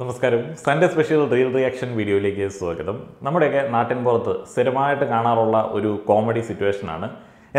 നമസ്കാരം. Sunday special real reaction വീഡിയോയിലേക്ക് സ്വാഗതം. നമ്മുടെയൊക്കെ നാട്ടിൻ പുറത്ത് സ്ഥിരമായിട്ട് കാണാറുള്ള ഒരു കോമഡി സിറ്റുവേഷനാണ്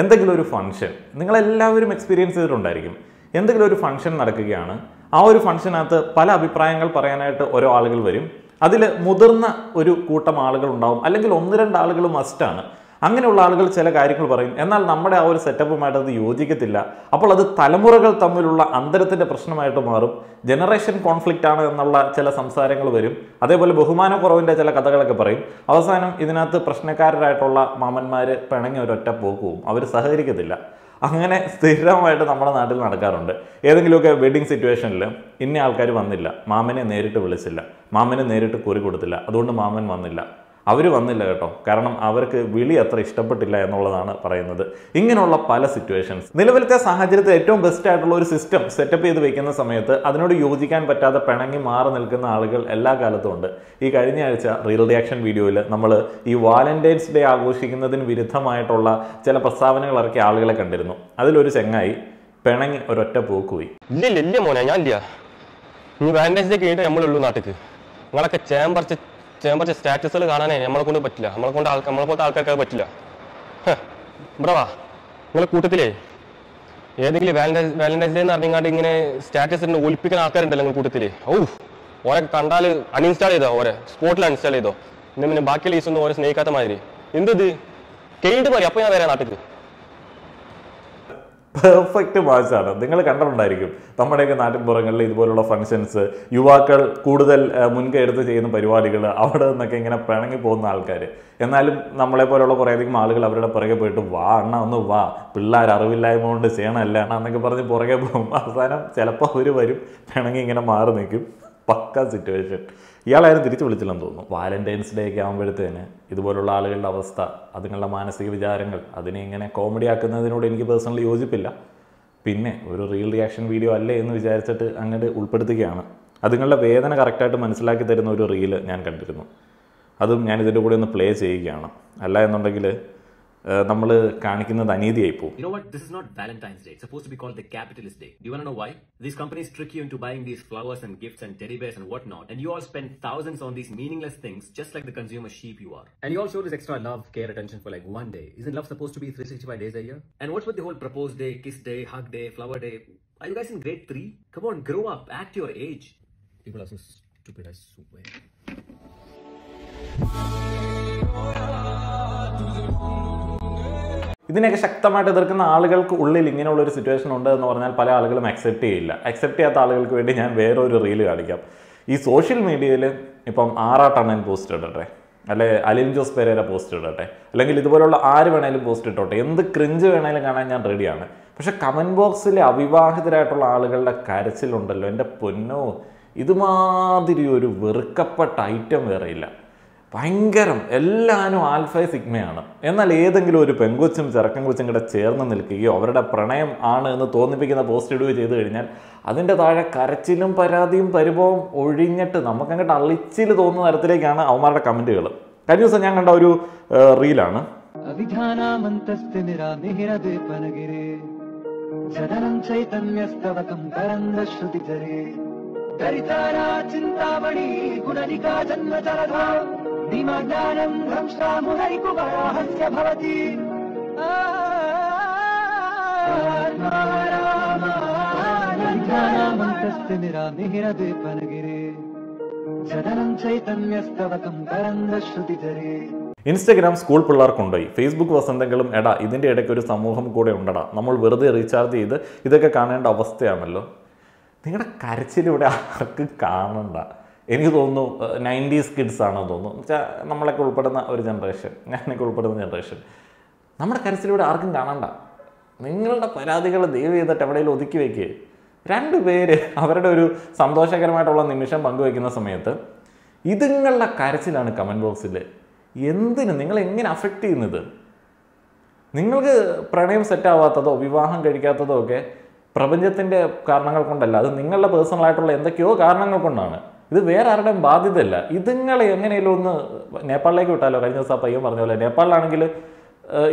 എന്തെങ്കിലും ഒരു ഫംഗ്ഷൻ നിങ്ങളെല്ലാവരും എക്സ്പീരിയൻസ് ചെയ്തിട്ടുണ്ടായിരിക്കും. എന്തെങ്കിലും ഒരു ഫംഗ്ഷൻ നടക്കുകയാണ്. ആ ഒരു ഫംഗ്ഷനകത്ത് പല അഭിപ്രായങ്ങൾ പറയാനായിട്ട് ഓരോ ആളുകൾ വരും. അതിൽ മുതിർന്ന ഒരു കൂട്ടം ആളുകൾ ഉണ്ടാവും. അല്ലെങ്കിൽ ഒന്ന് രണ്ട് ആളുകൾ മസ്റ്റാണ് അങ്ങനെയുള്ള ആളുകൾ ചില കാര്യങ്ങൾ പറയും. എന്നാൽ നമ്മുടെ ആ ഒരു സെറ്റപ്പുമായിട്ട് അത് യോജിക്കത്തില്ല. അപ്പോൾ അത് തലമുറകൾ തമ്മിലുള്ള അന്തരത്തിന്റെ പ്രശ്നമായിട്ട് മാറും. ജനറേഷൻ കോൺഫ്ലിക്റ്റ് ആണ് എന്നുള്ള ചില സംസാരങ്ങൾ വരും. അതേപോലെ ബഹുമാനക്കുറവിന്റെ ചില കഥകളൊക്കെ പറയും. അവസാനം ഇതിനകത്ത് പ്രശ്നക്കാരായിട്ടുള്ള മാമന്മാർ പിണങ്ങി ഒരൊറ്റ പോക്ക് പോവും. അവർ സഹകരിക്കത്തില്ല. അങ്ങനെ സ്ഥിരമായിട്ട് നമ്മുടെ നാട്ടിൽ നടക്കാറുണ്ട്. ഏതെങ്കിലുമൊക്കെ വെഡിങ് സിറ്റുവേഷനിൽ ഇന്ന ആൾക്കാർ വന്നില്ല. മാമനെ നേരിട്ട് വിളിച്ചില്ല. മാമനെ നേരിട്ട് കുറി കൊടുത്തില്ല. അതുകൊണ്ട് മാമൻ വന്നില്ല. അവർ വന്നില്ല കേട്ടോ. കാരണം അവർക്ക് വിളി അത്ര ഇഷ്ടപ്പെട്ടില്ല എന്നുള്ളതാണ് പറയുന്നത്. ഇങ്ങനെയുള്ള പല സിറ്റുവേഷൻസ് നിലവിലത്തെ സാഹചര്യത്തിൽ ഏറ്റവും ബെസ്റ്റ് ആയിട്ടുള്ള ഒരു സിസ്റ്റം സെറ്റപ്പ് ചെയ്ത് വെക്കുന്ന സമയത്ത് അതിനോട് യോജിക്കാൻ പറ്റാതെ പിണങ്ങി മാറി നിൽക്കുന്ന ആളുകൾ എല്ലാ കാലത്തും ഉണ്ട്. ഈ കഴിഞ്ഞ ആഴ്ച റിയൽ റിയാക്ഷൻ വീഡിയോയിൽ നമ്മൾ ഈ വാലന്റൈൻസ് ഡേ ആഘോഷിക്കുന്നതിന് വിരുദ്ധമായിട്ടുള്ള ചില പ്രസ്താവനകൾ ഇറക്കിയ ആളുകളെ കണ്ടിരുന്നു. അതിലൊരു ചെങ്ങായി പിണങ്ങി ഒരൊറ്റ പോക്ക് പോയി. ഇല്ല ഇല്ല മോനെ ഞാൻ ഇല്ല. ഇനി വാലന്റൈൻസ് ഡേ കഴിഞ്ഞിട്ട് നമ്മളുള്ളൂ നാട്ടിക്ക്. നിങ്ങളൊക്കെ ചേമ്പറച്ച ചേമ്പറച്ച സ്റ്റാറ്റസുകൾ കാണാനേ നമ്മളെ കൊണ്ട് പറ്റില്ല. നമ്മളെ കൊണ്ട് ആൾക്കാർ നമ്മളെ പോലത്തെ ആൾക്കാർക്ക് പറ്റില്ല. ഇവിടെ വാ. നിങ്ങളെ കൂട്ടത്തിലേ. ഏതെങ്കിലും വാലന്റൈൻസ് വാലന്റൈൻസ് ഡേ എന്ന് പറഞ്ഞാണ്ട് ഇങ്ങനെ സ്റ്റാറ്റസ് ഒലിപ്പിക്കുന്ന ആൾക്കാരുണ്ടല്ലോ നിങ്ങൾ കൂട്ടത്തിൽ. ഓ ഓരെ കണ്ടാൽ അൺഇൻസ്റ്റാൾ ചെയ്തോ ഓരെ? സ്പോട്ടിൽ അൺഇൻസ്റ്റാൾ ചെയ്തോ? പിന്നെ പിന്നെ ബാക്കിയുള്ള ഈസൊന്നും ഓരെ സ്നേഹിക്കാത്ത മാതിരി. എന്ത് കഴിഞ്ഞിട്ട് മതി അപ്പൊ ഞാൻ വരാം നാട്ടിക്ക്. പെർഫെക്റ്റ് മാച്ചാണ് നിങ്ങൾ കണ്ടിട്ടുണ്ടായിരിക്കും. നമ്മുടെയൊക്കെ നാട്ടിൻപുറങ്ങളിൽ ഇതുപോലുള്ള ഫങ്ഷൻസ് യുവാക്കൾ കൂടുതൽ മുൻകരുത്ത് ചെയ്യുന്ന പരിപാടികൾ അവിടെ നിന്നൊക്കെ ഇങ്ങനെ പിണങ്ങി പോകുന്ന ആൾക്കാർ എന്നാലും നമ്മളെ പോലുള്ള കുറേയധികം ആളുകൾ അവരുടെ പുറകെ പോയിട്ട് വാ അണ്ണ ഒന്ന് വാ. പിള്ളേർ അറിവില്ലായ്മ കൊണ്ട് ചെയ്യണമല്ല അണ്ണ എന്നൊക്കെ പറഞ്ഞ് പുറകെ പോകും. അവസാനം ചിലപ്പോൾ അവർ വരും പിണങ്ങി ഇങ്ങനെ മാറി നിൽക്കും. പക്ക സിറ്റുവേഷൻ ഇയാളാരും തിരിച്ചു വിളിച്ചില്ലെന്ന് തോന്നുന്നു. വാലന്റൈൻസ് ഡേ ഒക്കെ ആകുമ്പോഴത്തേന് ഇതുപോലുള്ള ആളുകളുടെ അവസ്ഥ അതുങ്ങളുടെ മാനസിക വിചാരങ്ങൾ അതിനെ ഇങ്ങനെ കോമഡി ആക്കുന്നതിനോട് എനിക്ക് പേഴ്സണലി യോജിപ്പില്ല. പിന്നെ ഒരു റിയൽ റിയാക്ഷൻ വീഡിയോ അല്ലേ എന്ന് വിചാരിച്ചിട്ട് അങ്ങോട്ട് ഉൾപ്പെടുത്തുകയാണ്. അതുങ്ങളുടെ വേദന കറക്റ്റായിട്ട് മനസ്സിലാക്കി തരുന്ന ഒരു റീൽ ഞാൻ കണ്ടിരുന്നു. അതും ഞാൻ ഇതിന്റെ കൂടെ ഒന്ന് പ്ലേ ചെയ്യുകയാണ്. അല്ല എന്നുണ്ടെങ്കിൽ നമ്മൾ കാണിക്കുന്നത് അനീതിയായി പോകും You know what? This is not Valentine's Day. It's supposed to be called the Capitalist Day. Do you want to know why? These companies trick you into buying these flowers and gifts and teddy bears and whatnot, and you all spend thousands on these meaningless things just like the consumer sheep you are. And you all show this extra love, care, attention for like one day. Isn't love supposed to be 365 days a year? And what's with the whole propose day, kiss day, hug day, flower day? Are you guys in grade 3? Come on, grow up, act your age. People are so stupid, I swear. ഇതിനെയൊക്കെ ശക്തമായിട്ട് എതിർക്കുന്ന ആളുകൾക്ക് ഉള്ളിൽ ഇങ്ങനെയുള്ള ഒരു situation ഉണ്ട് എന്ന് പറഞ്ഞാൽ പല ആളുകളും അക്സെപ്റ്റ് ചെയ്യില്ല. അക്സെപ്റ്റ് ചെയ്യാത്ത ആളുകൾക്ക് വേണ്ടി ഞാൻ വേറൊരു റീൽ കാണിക്കാം. ഈ സോഷ്യൽ മീഡിയയിൽ ഇപ്പം ആറാട്ടണ്ണൻ പോസ്റ്റ് ഇടട്ടെ? അല്ലെ അലിൻ ജോസ് പെരേര പോസ്റ്റ് ഇടട്ടെ? അല്ലെങ്കിൽ ഇതുപോലുള്ള ആര് വേണേലും പോസ്റ്റ് ഇട്ടോട്ടെ? എന്ത് ക്രിഞ്ച് വേണേലും കാണാൻ ഞാൻ റെഡിയാണ് പക്ഷെ കമന്റ് ബോക്സിലെ അവിവാഹിതരായിട്ടുള്ള ആളുകളുടെ കരച്ചിലുണ്ടല്ലോ. എന്റെ പൊന്നോ ഇതുമാതിരി ഒരു വെറുക്കപ്പെട്ട ഐറ്റം വേറെയില്ല ഭയങ്കരം. എല്ലാവരും ആൽഫൈ സിഗ്മയാണ്. എന്നാൽ ഏതെങ്കിലും ഒരു പെങ്കൊച്ചും ചെറുക്കൻ കൊച്ചും കൂടെ ചേർന്ന് നിൽക്കുകയോ അവരുടെ പ്രണയം ആണ് എന്ന് തോന്നിപ്പിക്കുന്ന പോസ്റ്റ് ഇടുകയോ ചെയ്തു കഴിഞ്ഞാൽ അതിന്റെ താഴെ കരച്ചിലും പരാതിയും പരിഭവം ഒഴിഞ്ഞിട്ട് നമുക്കങ്ങോട്ട് അള്ളിച്ചിൽ തോന്നുന്ന തരത്തിലേക്കാണ് അവന്മാരുടെ കമന്റുകൾ. കഴിഞ്ഞ ദിവസം ഞാൻ കണ്ട ഒരു റീലാണ്. ചൈതന്യസ്തവകം പരന്ത ചിന്താമണി ഗുണനികാ ജന്മചരധാ जन्मजलधा निमज्ञानं भ्रंष्टा मुनैकुवराहस्य भवति अभिधानामन्तस्तिमिरामिहिरदीपनगिरे जननं चैतन्यस्तवकं करन्दश्रुतिचरे ഇൻസ്റ്റഗ്രാം സ്കൂൾ പിള്ളേർ കൊണ്ടുപോയി ഫേസ്ബുക്ക് വസന്തങ്ങളും എടാ ഇതിൻ്റെ ഇടയ്ക്ക് ഒരു സമൂഹം കൂടെ ഉണ്ടടാ നമ്മൾ വെറുതെ റീചാർജ് ചെയ്ത് ഇതൊക്കെ കാണേണ്ട അവസ്ഥയാണല്ലോ നിങ്ങളുടെ കരച്ചിൽ ഇവിടെ ആർക്കും കാണണ്ട എനിക്ക് തോന്നുന്നു നയന്റീസ് കിഡ്സ് ആണെന്ന് തോന്നുന്നു. വെച്ചാൽ നമ്മളൊക്കെ ഉൾപ്പെടുന്ന ഒരു ജനറേഷൻ ഞാനൊക്കെ ഉൾപ്പെടുന്ന ജനറേഷൻ നമ്മുടെ കരച്ചിലൂടെ ആർക്കും കാണണ്ട. നിങ്ങളുടെ പരാതികൾ ദയവ് ചെയ്തിട്ട് എവിടെയെങ്കിലും ഒതുക്കി വയ്ക്കുക രണ്ട് പേര് അവരുടെ ഒരു സന്തോഷകരമായിട്ടുള്ള നിമിഷം പങ്കുവയ്ക്കുന്ന സമയത്ത് ഇതുങ്ങളുടെ കരച്ചിലാണ് കമന്റ് ബോക്സിൽ എന്തിന്? നിങ്ങൾ എങ്ങനെ അഫക്റ്റ് ചെയ്യുന്നത്? നിങ്ങൾക്ക് പ്രണയം സെറ്റാവാത്തതോ വിവാഹം കഴിക്കാത്തതോ ഒക്കെ പ്രപഞ്ചത്തിന്റെ കാരണങ്ങൾ കൊണ്ടല്ല. അത് നിങ്ങളുടെ പേഴ്സണലായിട്ടുള്ള എന്തൊക്കെയോ കാരണങ്ങൾ കൊണ്ടാണ്. ഇത് വേറെ ആരുടെയും ബാധ്യതയല്ല. ഇതുങ്ങളെ എങ്ങനെയെങ്കിലും ഒന്ന് നേപ്പാളിലേക്ക് വിട്ടാലോ? കഴിഞ്ഞ ദിവസം പയ്യൻ പറഞ്ഞ പോലെ നേപ്പാളിലാണെങ്കിൽ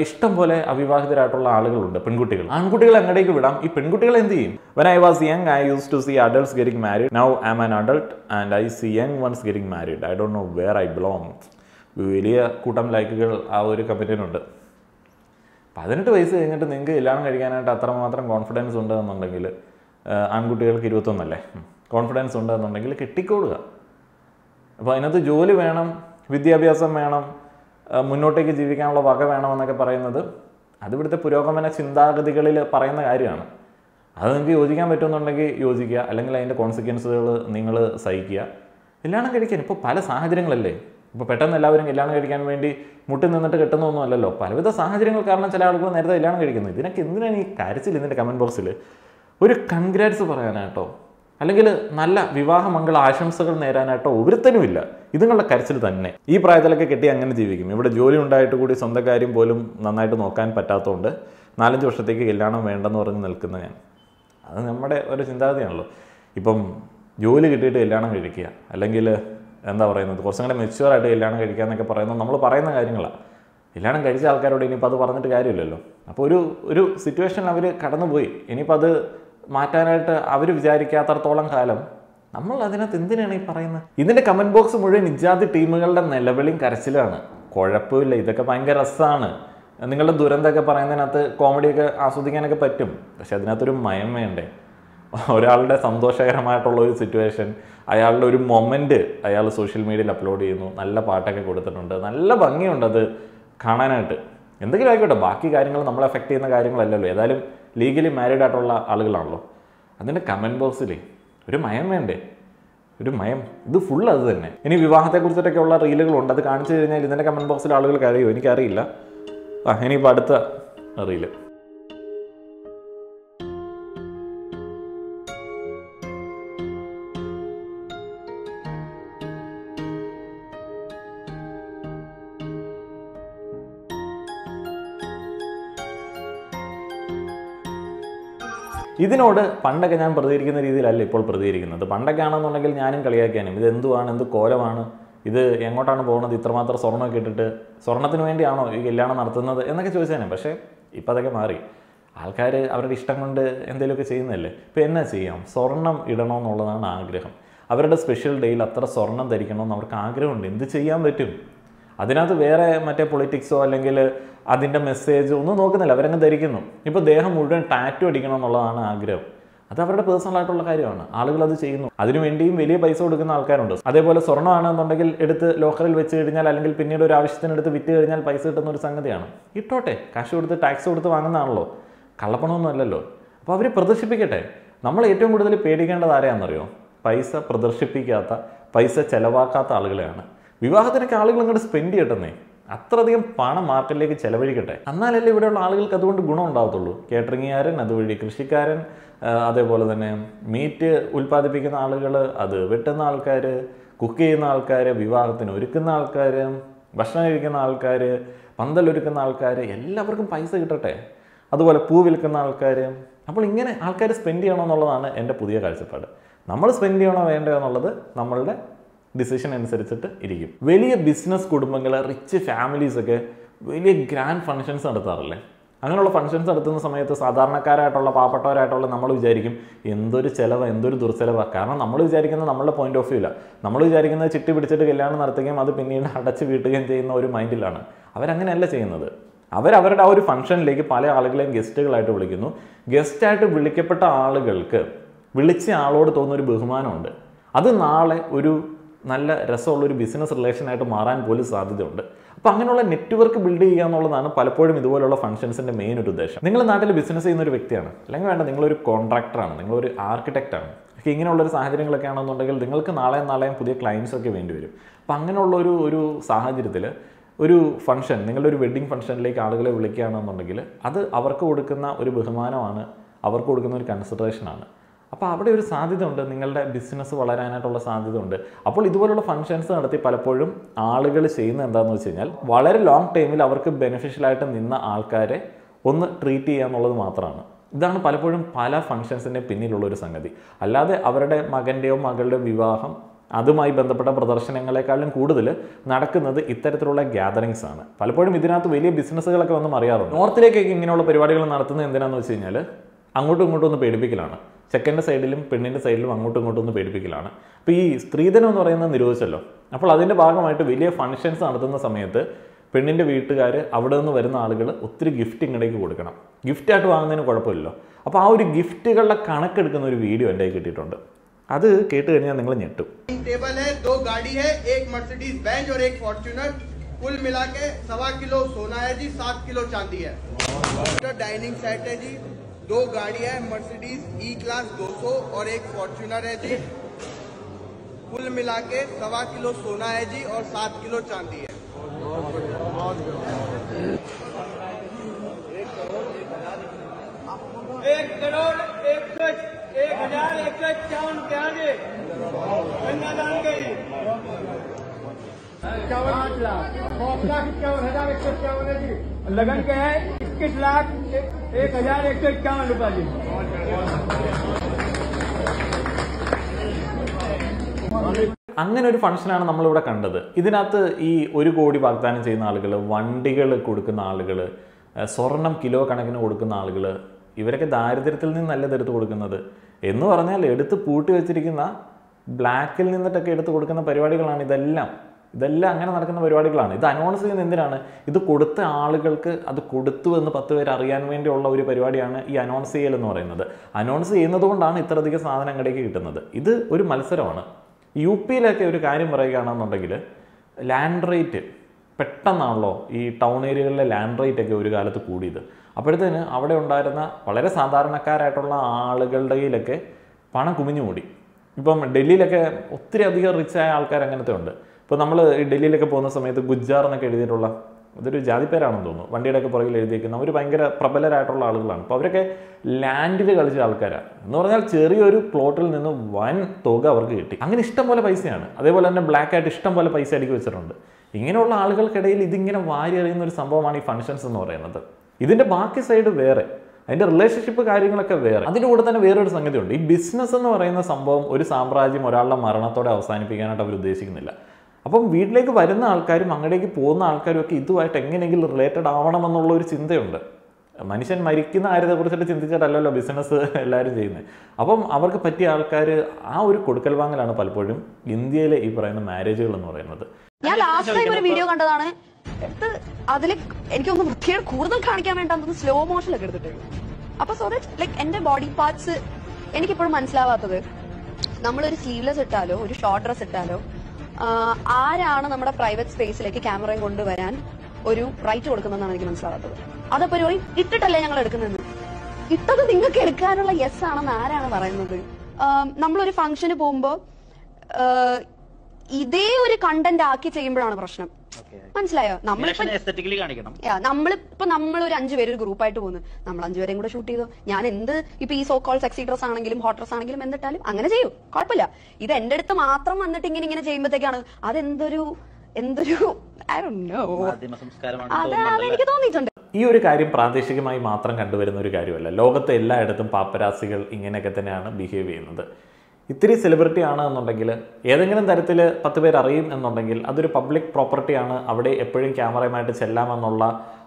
ഇഷ്ടം പോലെ അവിവാഹിതരായിട്ടുള്ള ആളുകളുണ്ട് പെൺകുട്ടികൾ. ആൺകുട്ടികൾ അങ്ങടേക്ക് വിടാം. ഈ പെൺകുട്ടികൾ എന്ത് ചെയ്യും? When I was young I use to see adults getting married now am an adult and I see young ones getting married I don't know where I belong വലിയ കൂട്ടം ലൈക്കുകൾ ആ ഒരു കമ്പനിയിലുണ്ട് പതിനെട്ട് വയസ്സ് കഴിഞ്ഞിട്ട് നിങ്ങൾക്ക് കല്യാണം കഴിക്കാനായിട്ട് അത്രമാത്രം കോൺഫിഡൻസ് ഉണ്ടെന്നുണ്ടെങ്കിൽ ആൺകുട്ടികൾക്ക് ഇരുപത്തൊന്നല്ലേ? കോൺഫിഡൻസ് ഉണ്ടെന്നുണ്ടെങ്കിൽ കിട്ടിക്കൊള്ളുക അപ്പോൾ അതിനകത്ത് ജോലി വേണം വിദ്യാഭ്യാസം വേണം മുന്നോട്ടേക്ക് ജീവിക്കാനുള്ള വക വേണമെന്നൊക്കെ പറയുന്നത് അത് ഇവിടുത്തെ പുരോഗമന ചിന്താഗതികളിൽ പറയുന്ന കാര്യമാണ്. അത് നിങ്ങൾക്ക് യോജിക്കാൻ പറ്റുമെന്നുണ്ടെങ്കിൽ യോജിക്കുക. അല്ലെങ്കിൽ അതിന്റെ കോൺസിക്വൻസുകൾ നിങ്ങൾ സഹിക്കുക. കല്യാണം കഴിക്കാൻ ഇപ്പോൾ പല സാഹചര്യങ്ങളല്ലേ? ഇപ്പോൾ പെട്ടെന്ന് എല്ലാവരും കല്യാണം കഴിക്കാൻ വേണ്ടി മുട്ടി നിന്നിട്ട് കിട്ടുന്നൊന്നും അല്ലല്ലോ. പലവിധ സാഹചര്യങ്ങൾ കാരണം ചില ആളുകൾ നേരത്തെ കല്യാണം കഴിക്കുന്നത് ഇതിനൊക്കെ എന്തിനാണ് ഈ കരച്ചിൽ ഇതിന്റെ കമന്റ് ബോക്സിൽ ഒരു കൺഗ്രാറ്റ്സ് പറയാനായിട്ടോ അല്ലെങ്കിൽ നല്ല വിവാഹമംഗള ആശംസകൾ നേരാനായിട്ടോ ഒരുത്തനുമില്ല ഇതുങ്ങളുടെ കരച്ചിൽ തന്നെ. ഈ പ്രായത്തിലൊക്കെ കെട്ടി അങ്ങനെ ജീവിക്കും. ഇവിടെ ജോലി ഉണ്ടായിട്ട് കൂടി സ്വന്തം കാര്യം പോലും നന്നായിട്ട് നോക്കാൻ പറ്റാത്തതുകൊണ്ട് നാലഞ്ച് വർഷത്തേക്ക് കല്യാണം വേണ്ടെന്ന് പറഞ്ഞ് നിൽക്കുന്ന ഞാൻ. അത് നമ്മുടെ ഒരു ചിന്താഗതിയാണല്ലോ. ഇപ്പം ജോലി കിട്ടിയിട്ട് കല്യാണം കഴിക്കുക. അല്ലെങ്കിൽ എന്താ പറയുന്നത്? കുറച്ചും കൂടെ മെച്ചുവറായിട്ട് കല്യാണം കഴിക്കുക എന്നൊക്കെ പറയുന്നത് നമ്മൾ പറയുന്ന കാര്യങ്ങളാണ് കല്യാണം കഴിച്ച ആൾക്കാരോട് ഇനിയിപ്പോൾ അത് പറഞ്ഞിട്ട് കാര്യമില്ലല്ലോ. അപ്പോൾ ഒരു ഒരു സിറ്റുവേഷനിൽ അവർ കടന്നുപോയി. ഇനിയിപ്പോൾ അത് മാറ്റാനായിട്ട് അവർ വിചാരിക്കാത്തടത്തോളം കാലം നമ്മൾ അതിനകത്ത് എന്തിനാണ് ഈ പറയുന്നത്? ഇതിന്റെ കമന്റ് ബോക്സ് മുഴുവൻ ഇജാതി ടീമുകളുടെ നിലവിളിയും കരച്ചിലാണ് കുഴപ്പമില്ല ഇതൊക്കെ ഭയങ്കര രസമാണ്. നിങ്ങളുടെ ദുരന്തമൊക്കെ പറയുന്നതിനകത്ത് കോമഡിയൊക്കെ ആസ്വദിക്കാനൊക്കെ പറ്റും. പക്ഷെ അതിനകത്തൊരു മയം വേണ്ടേ? ഒരാളുടെ സന്തോഷകരമായിട്ടുള്ള ഒരു സിറ്റുവേഷൻ അയാളുടെ ഒരു മൊമെന്റ് അയാൾ സോഷ്യൽ മീഡിയയിൽ അപ്ലോഡ് ചെയ്യുന്നു നല്ല പാട്ടൊക്കെ കൊടുത്തിട്ടുണ്ട് നല്ല ഭംഗിയുണ്ട് അത് കാണാനായിട്ട്. എന്തെങ്കിലും ആയിക്കോട്ടെ ബാക്കി കാര്യങ്ങൾ നമ്മളെ എഫക്റ്റ് ചെയ്യുന്ന കാര്യങ്ങളല്ലല്ലോ. ഏതായാലും ലീഗലി മാരീഡ് ആയിട്ടുള്ള ആളുകളാണല്ലോ. അതിന്റെ കമന്റ് ബോക്സിൽ ഒരു മയം വേണ്ടേ? ഒരു മയം. ഇത് ഫുൾ അത് തന്നെ. ഇനി വിവാഹത്തെക്കുറിച്ചിട്ടൊക്കെ ഉള്ള റീലുകളുണ്ട് അത് കാണിച്ചു കഴിഞ്ഞാൽ ഇതിന്റെ കമന്റ് ബോക്സിൽ ആളുകൾ കരയോ? എനിക്കറിയില്ല. ആ ഇനിയിപ്പോൾ അടുത്ത റീൽ ഇതിനോട് പണ്ടൊക്കെ ഞാൻ പ്രതികരിക്കുന്ന രീതിയിലല്ല ഇപ്പോൾ പ്രതികരിക്കുന്നത്. പണ്ടൊക്കെ ആണെന്നുണ്ടെങ്കിൽ ഞാനും കളിയാക്കാനും ഇത് എന്തുവാണ്? എന്ത് കോലമാണ്? ഇത് എങ്ങോട്ടാണ് പോകുന്നത്? ഇത്രമാത്രം സ്വർണമൊക്കെ ഇട്ടിട്ട് സ്വർണത്തിന് വേണ്ടിയാണോ ഈ കല്യാണം നടത്തുന്നത് എന്നൊക്കെ ചോദിച്ചേനെ. പക്ഷേ ഇപ്പം അതൊക്കെ മാറി. ആൾക്കാർ അവരുടെ ഇഷ്ടം കൊണ്ട് എന്തെങ്കിലുമൊക്കെ ചെയ്യുന്നതല്ലേ? ഇപ്പം എന്നാ ചെയ്യാം? സ്വർണം ഇടണമെന്നുള്ളതാണ് ആഗ്രഹം. അവരുടെ സ്പെഷ്യൽ ഡേയിൽ അത്ര സ്വർണം ധരിക്കണമെന്ന് അവർക്ക് ആഗ്രഹമുണ്ട്. എന്ത് ചെയ്യാൻ പറ്റും? അതിനകത്ത് വേറെ മറ്റേ പൊളിറ്റിക്സോ അല്ലെങ്കിൽ അതിന്റെ മെസ്സേജോ ഒന്നും നോക്കുന്നില്ല. അവരങ്ങ് ധരിക്കുന്നു. ഇപ്പോൾ ദേഹം മുഴുവൻ ടാറ്റു അടിക്കണം എന്നുള്ളതാണ് ആഗ്രഹം. അത് അവരുടെ പേഴ്സണൽ ആയിട്ടുള്ള കാര്യമാണ്. ആളുകൾ അത് ചെയ്യുന്നു. അതിനുവേണ്ടിയും വലിയ പൈസ കൊടുക്കുന്ന ആൾക്കാരുണ്ട്. അതേപോലെ സ്വർണമാണെന്നുണ്ടെങ്കിൽ എടുത്ത് ലോക്കറിൽ വെച്ച് കഴിഞ്ഞാൽ അല്ലെങ്കിൽ പിന്നീട് ഒരു ആവശ്യത്തിനെടുത്ത് വിറ്റ് കഴിഞ്ഞാൽ പൈസ കിട്ടുന്ന ഒരു സംഗതിയാണ്. ഇട്ടോട്ടെ. കാശ് കൊടുത്ത് ടാക്സ് കൊടുത്ത് വാങ്ങുന്നതാണല്ലോ. കള്ളപ്പണമൊന്നും അല്ലല്ലോ. അപ്പോൾ അവർ പ്രദർശിപ്പിക്കട്ടെ. നമ്മൾ ഏറ്റവും കൂടുതൽ പേടിക്കേണ്ടത് ആരെയാണെന്നറിയോ? പൈസ പ്രദർശിപ്പിക്കാത്ത പൈസ ചെലവാക്കാത്ത ആളുകളെയാണ്. വിവാഹത്തിനൊക്കെ ആളുകൾ ഇങ്ങോട്ട് സ്പെൻഡ് ചെയ്യട്ടെന്നേ. അത്രയധികം പണം മാർക്കറ്റിലേക്ക് ചെലവഴിക്കട്ടെ. എന്നാലല്ലേ ഇവിടെയുള്ള ആളുകൾക്ക് അതുകൊണ്ട് ഗുണം ഉണ്ടാകത്തുള്ളൂ കേറ്ററിങ്ങുകാരൻ അതുവഴി കൃഷിക്കാരൻ അതേപോലെ തന്നെ മീറ്റ് ഉൽപ്പാദിപ്പിക്കുന്ന ആളുകൾ അത് വെട്ടുന്ന ആൾക്കാർ കുക്ക് ചെയ്യുന്ന ആൾക്കാർ വിവാഹത്തിന് ഒരുക്കുന്ന ആൾക്കാർ ഭക്ഷണം കഴിക്കുന്ന ആൾക്കാർ പന്തലൊരുക്കുന്ന ആൾക്കാർ എല്ലാവർക്കും പൈസ കിട്ടട്ടെ. അതുപോലെ പൂ വിൽക്കുന്ന ആൾക്കാർ അപ്പോൾ ഇങ്ങനെ ആൾക്കാർ സ്പെൻഡ് ചെയ്യണമെന്നുള്ളതാണ് എന്റെ പുതിയ കാഴ്ചപ്പാട്. നമ്മൾ സ്പെൻഡ് ചെയ്യണോ വേണ്ടോ എന്നുള്ളത് നമ്മളുടെ ഡിസിഷൻ അനുസരിച്ചിട്ട് ഇരിക്കും. വലിയ ബിസിനസ് കുടുംബങ്ങൾ റിച്ച് ഫാമിലീസ് ഒക്കെ വലിയ ഗ്രാൻഡ് ഫങ്ഷൻസ് നടത്താറില്ലേ? അങ്ങനെയുള്ള ഫങ്ഷൻസ് നടത്തുന്ന സമയത്ത് സാധാരണക്കാരായിട്ടുള്ള പാവപ്പെട്ടവരായിട്ടുള്ള നമ്മൾ വിചാരിക്കും എന്തൊരു ചിലവ് എന്തൊരു ദുർച്ചെലവാണ് കാരണം നമ്മൾ വിചാരിക്കുന്നത് നമ്മളുടെ പോയിന്റ് ഓഫ് വ്യൂ ഇല്ല നമ്മൾ വിചാരിക്കുന്നത് ചിട്ടി പിടിച്ചിട്ട് കല്യാണം നടത്തുകയും അത് പിന്നീട് അടച്ച് വീട്ടുകയും ചെയ്യുന്ന ഒരു മൈൻഡിലാണ് അവരങ്ങനെയല്ല ചെയ്യുന്നത്. അവരവരുടെ ആ ഒരു ഫംഗ്ഷനിലേക്ക് പല ആളുകളെയും ഗസ്റ്റുകളായിട്ട് വിളിക്കുന്നു. ഗസ്റ്റായിട്ട് വിളിക്കപ്പെട്ട ആളുകൾക്ക് വിളിച്ച ആളോട് തോന്നുന്ന ഒരു ബഹുമാനമുണ്ട്. അത് നാളെ ഒരു നല്ല രസമുള്ളൊരു ബിസിനസ് റിലേഷനായിട്ട് മാറാൻ പോലും സാധ്യതയുണ്ട്. അപ്പോൾ അങ്ങനെയുള്ള നെറ്റ്വർക്ക് ബിൽഡ് ചെയ്യുക എന്നുള്ളതാണ് പലപ്പോഴും ഇതുപോലുള്ള ഫംഗ്ഷൻസിന്റെ മെയിൻ ഒരു ഉദ്ദേശം. നിങ്ങൾ നാട്ടിൽ ബിസിനസ് ചെയ്യുന്ന ഒരു വ്യക്തിയാണ്. അല്ലെങ്കിൽ വേണ്ട നിങ്ങളൊരു കോൺട്രാക്ടറാണ് നിങ്ങളൊരു ആർക്കിടെക്റ്റാണ് ഒക്കെ ഇങ്ങനെയുള്ളൊരു സാഹചര്യങ്ങളൊക്കെ ആണെന്നുണ്ടെങ്കിൽ നിങ്ങൾക്ക് നാളെയും നാളെയും പുതിയ ക്ലയൻസ് ഒക്കെ വേണ്ടി വരും. അപ്പോൾ അങ്ങനെയുള്ള ഒരു ഒരു സാഹചര്യത്തിൽ ഒരു ഫംഗ്ഷൻ നിങ്ങളുടെ ഒരു വെഡ്ഡിങ് ഫംഗ്ഷനിലേക്ക് ആളുകളെ വിളിക്കുകയാണെന്നുണ്ടെങ്കിൽ അത് അവർക്ക് കൊടുക്കുന്ന ഒരു ബഹുമാനമാണ് അവർക്ക് കൊടുക്കുന്ന ഒരു കൺസിഡറേഷനാണ് അപ്പോൾ അവിടെ ഒരു സാധ്യത ഉണ്ട് നിങ്ങളുടെ ബിസിനസ് വളരാനായിട്ടുള്ള സാധ്യത ഉണ്ട് അപ്പോൾ ഇതുപോലുള്ള ഫങ്ഷൻസ് നടത്തി പലപ്പോഴും ആളുകൾ ചെയ്യുന്ന എന്താണെന്ന് വെച്ച് കഴിഞ്ഞാൽ വളരെ ലോങ് ടൈമിൽ അവർക്ക് ബെനിഫിഷ്യലായിട്ട് നിന്ന ആൾക്കാരെ ഒന്ന് ട്രീറ്റ് ചെയ്യുക എന്നുള്ളത് മാത്രമാണ്. ഇതാണ് പലപ്പോഴും പല ഫംഗ്ഷൻസിന്റെ പിന്നിലുള്ള ഒരു സംഗതി. അല്ലാതെ അവരുടെ മകന്റെയോ മകളുടെ വിവാഹം അതുമായി ബന്ധപ്പെട്ട പ്രദർശനങ്ങളെക്കാളും കൂടുതൽ നടക്കുന്നത് ഇത്തരത്തിലുള്ള ഗ്യാതറിങ്സ് ആണ്. പലപ്പോഴും ഇതിനകത്ത് വലിയ ബിസിനസ്സുകളൊക്കെ വന്ന് അറിയാറുണ്ട് നോർത്തിലേക്കൊക്കെ ഇങ്ങനെയുള്ള പരിപാടികൾ നടത്തുന്നത് എന്തിനാണെന്ന് വെച്ച് കഴിഞ്ഞാൽ അങ്ങോട്ടും ഇങ്ങോട്ടും ഒന്ന് പേടിപ്പിക്കലാണ്. ചെക്കൻ്റെ സൈഡിലും പെണ്ണിൻ്റെ സൈഡിലും അങ്ങോട്ടും ഇങ്ങോട്ടും ഒന്ന് പേടിപ്പിക്കലാണ് അപ്പോൾ ഈ സ്ത്രീധനം എന്ന് പറയുന്നത് നിരോധിച്ചല്ലോ അപ്പോൾ അതിൻ്റെ ഭാഗമായിട്ട് വലിയ ഫങ്ഷൻസ് നടത്തുന്ന സമയത്ത് പെണ്ണിൻ്റെ വീട്ടുകാർ അവിടെ നിന്ന് വരുന്ന ആളുകൾ ഒത്തിരി ഗിഫ്റ്റ് ഇങ്ങടേക്ക് കൊടുക്കണം ഗിഫ്റ്റായിട്ട് വാങ്ങുന്നതിന് കുഴപ്പമില്ലല്ലോ അപ്പോൾ ആ ഒരു ഗിഫ്റ്റുകളുടെ കണക്കെടുക്കുന്ന ഒരു വീഡിയോ എൻ്റെ കയ്യിൽ കിട്ടിയിട്ടുണ്ട് അത് കേട്ട് കഴിഞ്ഞാൽ നിങ്ങൾ ഞെട്ടും टेबल है दो गाड़ी है एक मर्सिडीज बेंज और एक फॉर्च्यूनर कुल मिला के सवा किलो सोना है जी सात किलो चांदी है डाइनिंग सेट है जी दो गाड़ी है मर्सिडीज ई क्लास 200 और एक फॉर्च्यूनर है जी। कुल मिला के सवा किलो सोना है जी और सात किलो चांदी है। एक करोड़ एक सौ एक हज़ार एक सौ इक्यावन कन्यादान के जी इक्यावन आठ लाख। इक्यावन हज़ार एक सौ इक्यावन है जी। लगन क्या है? इक्कीस लाख एक हजार एक सौ इक्यावन रुपया जी അങ്ങനെ ഒരു ഫംഗ്ഷനാണ് നമ്മളിവിടെ കണ്ടത് ഇതിനകത്ത് ഈ ഒരു കോടി വാഗ്ദാനം ചെയ്യുന്ന ആളുകൾ വണ്ടികൾ കൊടുക്കുന്ന ആളുകൾ സ്വർണം കിലോ കണക്കിന് കൊടുക്കുന്ന ആളുകൾ ഇവരൊക്കെ ദാരിദ്ര്യത്തിൽ നിന്നല്ല ഇതെടുത്ത് കൊടുക്കുന്നത് എന്ന് പറഞ്ഞാൽ എടുത്ത് പൂട്ടി വെച്ചിരിക്കുന്ന ബ്ലാക്കിൽ നിന്നിട്ടൊക്കെ എടുത്ത് കൊടുക്കുന്ന പരിപാടികളാണ് ഇതെല്ലാം ഇതെല്ലാം അങ്ങനെ നടക്കുന്ന പരിപാടികളാണ്. ഇത് അനൗൺസ് ചെയ്യുന്ന എന്തിനാണ്? ഇത് കൊടുത്ത ആളുകൾക്ക് അത് കൊടുത്തു എന്ന് പത്ത് പേര് അറിയാൻ വേണ്ടിയുള്ള ഒരു പരിപാടിയാണ് ഈ അനൗൺസ് ചെയ്യൽ എന്ന് പറയുന്നത്. അനൗൺസ് ചെയ്യുന്നത് കൊണ്ടാണ് ഇത്രയധികം സാധനം അങ്ങടേക്ക് കിട്ടുന്നത്. ഇത് ഒരു മത്സരമാണ്. യു പിയിലൊക്കെ ഒരു കാര്യം പറയുകയാണെന്നുണ്ടെങ്കിൽ ലാൻഡ് റേറ്റ് പെട്ടെന്നാണല്ലോ ഈ ടൗൺ ഏരിയകളിലെ ലാൻഡ് റേറ്റ് ഒക്കെ ഒരു കാലത്ത് കൂടിയത്. അപ്പോഴത്തേന് അവിടെ ഉണ്ടായിരുന്ന വളരെ സാധാരണക്കാരായിട്ടുള്ള ആളുകളുടെ കയ്യിലൊക്കെ പണം കുമിഞ്ഞു മൂടി ഇപ്പം ഡൽഹിയിലൊക്കെ ഒത്തിരി അധികം റിച്ചായ ആൾക്കാർ അങ്ങനത്തെ ഉണ്ട്. ഇപ്പോൾ നമ്മൾ ഡൽഹിയിലൊക്കെ പോകുന്ന സമയത്ത് ഗുജ്ജാർ എന്നൊക്കെ എഴുതിയിട്ടുള്ള അതൊരു ജാതി പേരാണെന്ന് തോന്നുന്നു. വണ്ടിയുടെയൊക്കെ പുറകിൽ എഴുതിയിരിക്കുന്ന അവർ ഭയങ്കര പ്രബലരായിട്ടുള്ള ആളുകളാണ്. അപ്പോൾ അവരൊക്കെ ലാൻഡിൽ കളിച്ച ആൾക്കാരാണ് എന്ന് പറഞ്ഞാൽ ചെറിയൊരു പ്ലോട്ടിൽ നിന്ന് വൻ തുക അവർക്ക് കിട്ടി. അങ്ങനെ ഇഷ്ടം പോലെ പൈസയാണ്. അതേപോലെ തന്നെ ബ്ലാക്ക് ആയിട്ട് ഇഷ്ടം പോലെ പൈസ അടുക്കി വെച്ചിട്ടുണ്ട്. ഇങ്ങനെയുള്ള ആളുകൾക്കിടയിൽ ഇതിങ്ങനെ വാരി എറിയുന്ന ഒരു സംഭവമാണ് ഈ ഫങ്ഷൻസ് എന്ന് പറയുന്നത്. ഇതിന്റെ ബാക്കി സൈഡ് വേറെ. അതിന്റെ റിലേഷൻഷിപ്പ് കാര്യങ്ങളൊക്കെ വേറെ. അതിന്റെ കൂടെ തന്നെ വേറൊരു സംഗതിയുണ്ട്. ഈ ബിസിനസ് എന്ന് പറയുന്ന സംഭവം ഒരു സാമ്രാജ്യം ഒരാളുടെ മരണത്തോടെ അവസാനിപ്പിക്കാനായിട്ട് അവർ ഉദ്ദേശിക്കുന്നില്ല. അപ്പം വീട്ടിലേക്ക് വരുന്ന ആൾക്കാരും അങ്ങോട്ടേക്ക് പോകുന്ന ആൾക്കാരും ഒക്കെ ഇതുമായിട്ട് എങ്ങനെയെങ്കിലും റിലേറ്റഡ് ആവണമെന്നുള്ള ഒരു ചിന്തയുണ്ട്. മനുഷ്യൻ മരിക്കുന്ന ആരെ കുറിച്ചിട്ട് ചിന്തിച്ചിട്ടല്ലല്ലോ ബിസിനസ് എല്ലാവരും ചെയ്യുന്നത്. അപ്പം അവർക്ക് പറ്റിയ ആൾക്കാർ ആ ഒരു കൊടുക്കൽ വാങ്ങലാണ് പലപ്പോഴും ഇന്ത്യയിലെ ഈ പറയുന്ന മാരേജുകൾ എന്ന് പറയുന്നത്. ഞാൻ ലാസ്റ്റ് ടൈം ഒരു വീഡിയോ കണ്ടതാണ്. അതിൽ എനിക്കൊന്ന് വൃത്തിയോട് കൂടുതൽ കാണിക്കാൻ വേണ്ടി സ്ലോ മോഷനിലൊക്കെ എടുത്തിട്ട്. അപ്പൊ സോ ലൈക്ക് ബോഡി പാർട്സ് എനിക്കിപ്പോഴും മനസ്സിലാവാത്തത്. നമ്മളൊരു സ്ലീവ്ലെസ് ഇട്ടാലോ ഒരു ഷോർട്ട് ഡ്രസ് ഇട്ടാലോ ആരാണ് നമ്മുടെ പ്രൈവറ്റ് സ്പേസിലേക്ക് ക്യാമറയും കൊണ്ടുവരാൻ ഒരു റൈറ്റ് കൊടുക്കുന്നതെന്നാണ് എനിക്ക് മനസ്സിലാകാത്തത് അതപ്പോ ഒരു ഇട്ടിട്ടല്ലേ ഞങ്ങൾ എടുക്കുന്നത് ഇട്ടത് നിങ്ങൾക്ക് എടുക്കാനുള്ള യെസ് ആണെന്ന് ആരാണ് പറയുന്നത്? നമ്മളൊരു ഫംഗ്ഷന് പോകുമ്പോ ഇതേ ഒരു കണ്ടന്റ് ആക്കി ചെയ്യുമ്പോഴാണ് പ്രശ്നം. മനസ്സിലായോ? നമ്മളിപ്പോ എസ്തറ്റിക്കലി കാണിക്കണം. നമ്മൾ ഇപ്പൊ നമ്മൾ ഒരു അഞ്ചു പേര് ഒരു ഗ്രൂപ്പായിട്ട് പോകുന്നു നമ്മൾ അഞ്ചുപേരെയും കൂടെ ഷൂട്ട് ചെയ്തു. ഞാൻ എന്ത് ഇപ്പൊ ഈ സോ കോൾ സെക്സി ഡ്രസ് ആണെങ്കിലും ഹോട്ട് ഡ്രസ് ആണെങ്കിലും എന്നിട്ടാലും അങ്ങനെ ചെയ്യും. കുഴപ്പമില്ല. ഇത് എന്റെ അടുത്ത് മാത്രം വന്നിട്ട് ഇങ്ങനെ ഇങ്ങനെ ചെയ്യുമ്പോഴത്തേക്കാണ് അതെന്തൊരു എന്തൊരു I എനിക്ക് തോന്നിയിട്ടുണ്ട്. ഈ ഒരു കാര്യം പ്രാദേശികമായി മാത്രം കണ്ടുവരുന്ന ഒരു കാര്യമല്ല. ലോകത്തെ എല്ലായിടത്തും പാപ്പരാസികൾ ഇങ്ങനെയൊക്കെ തന്നെയാണ് ബിഹേവ് ചെയ്യുന്നത്. ഇത്തിരി സെലിബ്രിറ്റി ആണ് എന്നുണ്ടെങ്കിൽ ഏതെങ്കിലും തരത്തിൽ പത്ത് പേര് അറിയും എന്നുണ്ടെങ്കിൽ അതൊരു പബ്ലിക് പ്രോപ്പർട്ടിയാണ് അവിടെ എപ്പോഴും ക്യാമറയുമായിട്ട് ചെല്ലാമെന്നുള്ള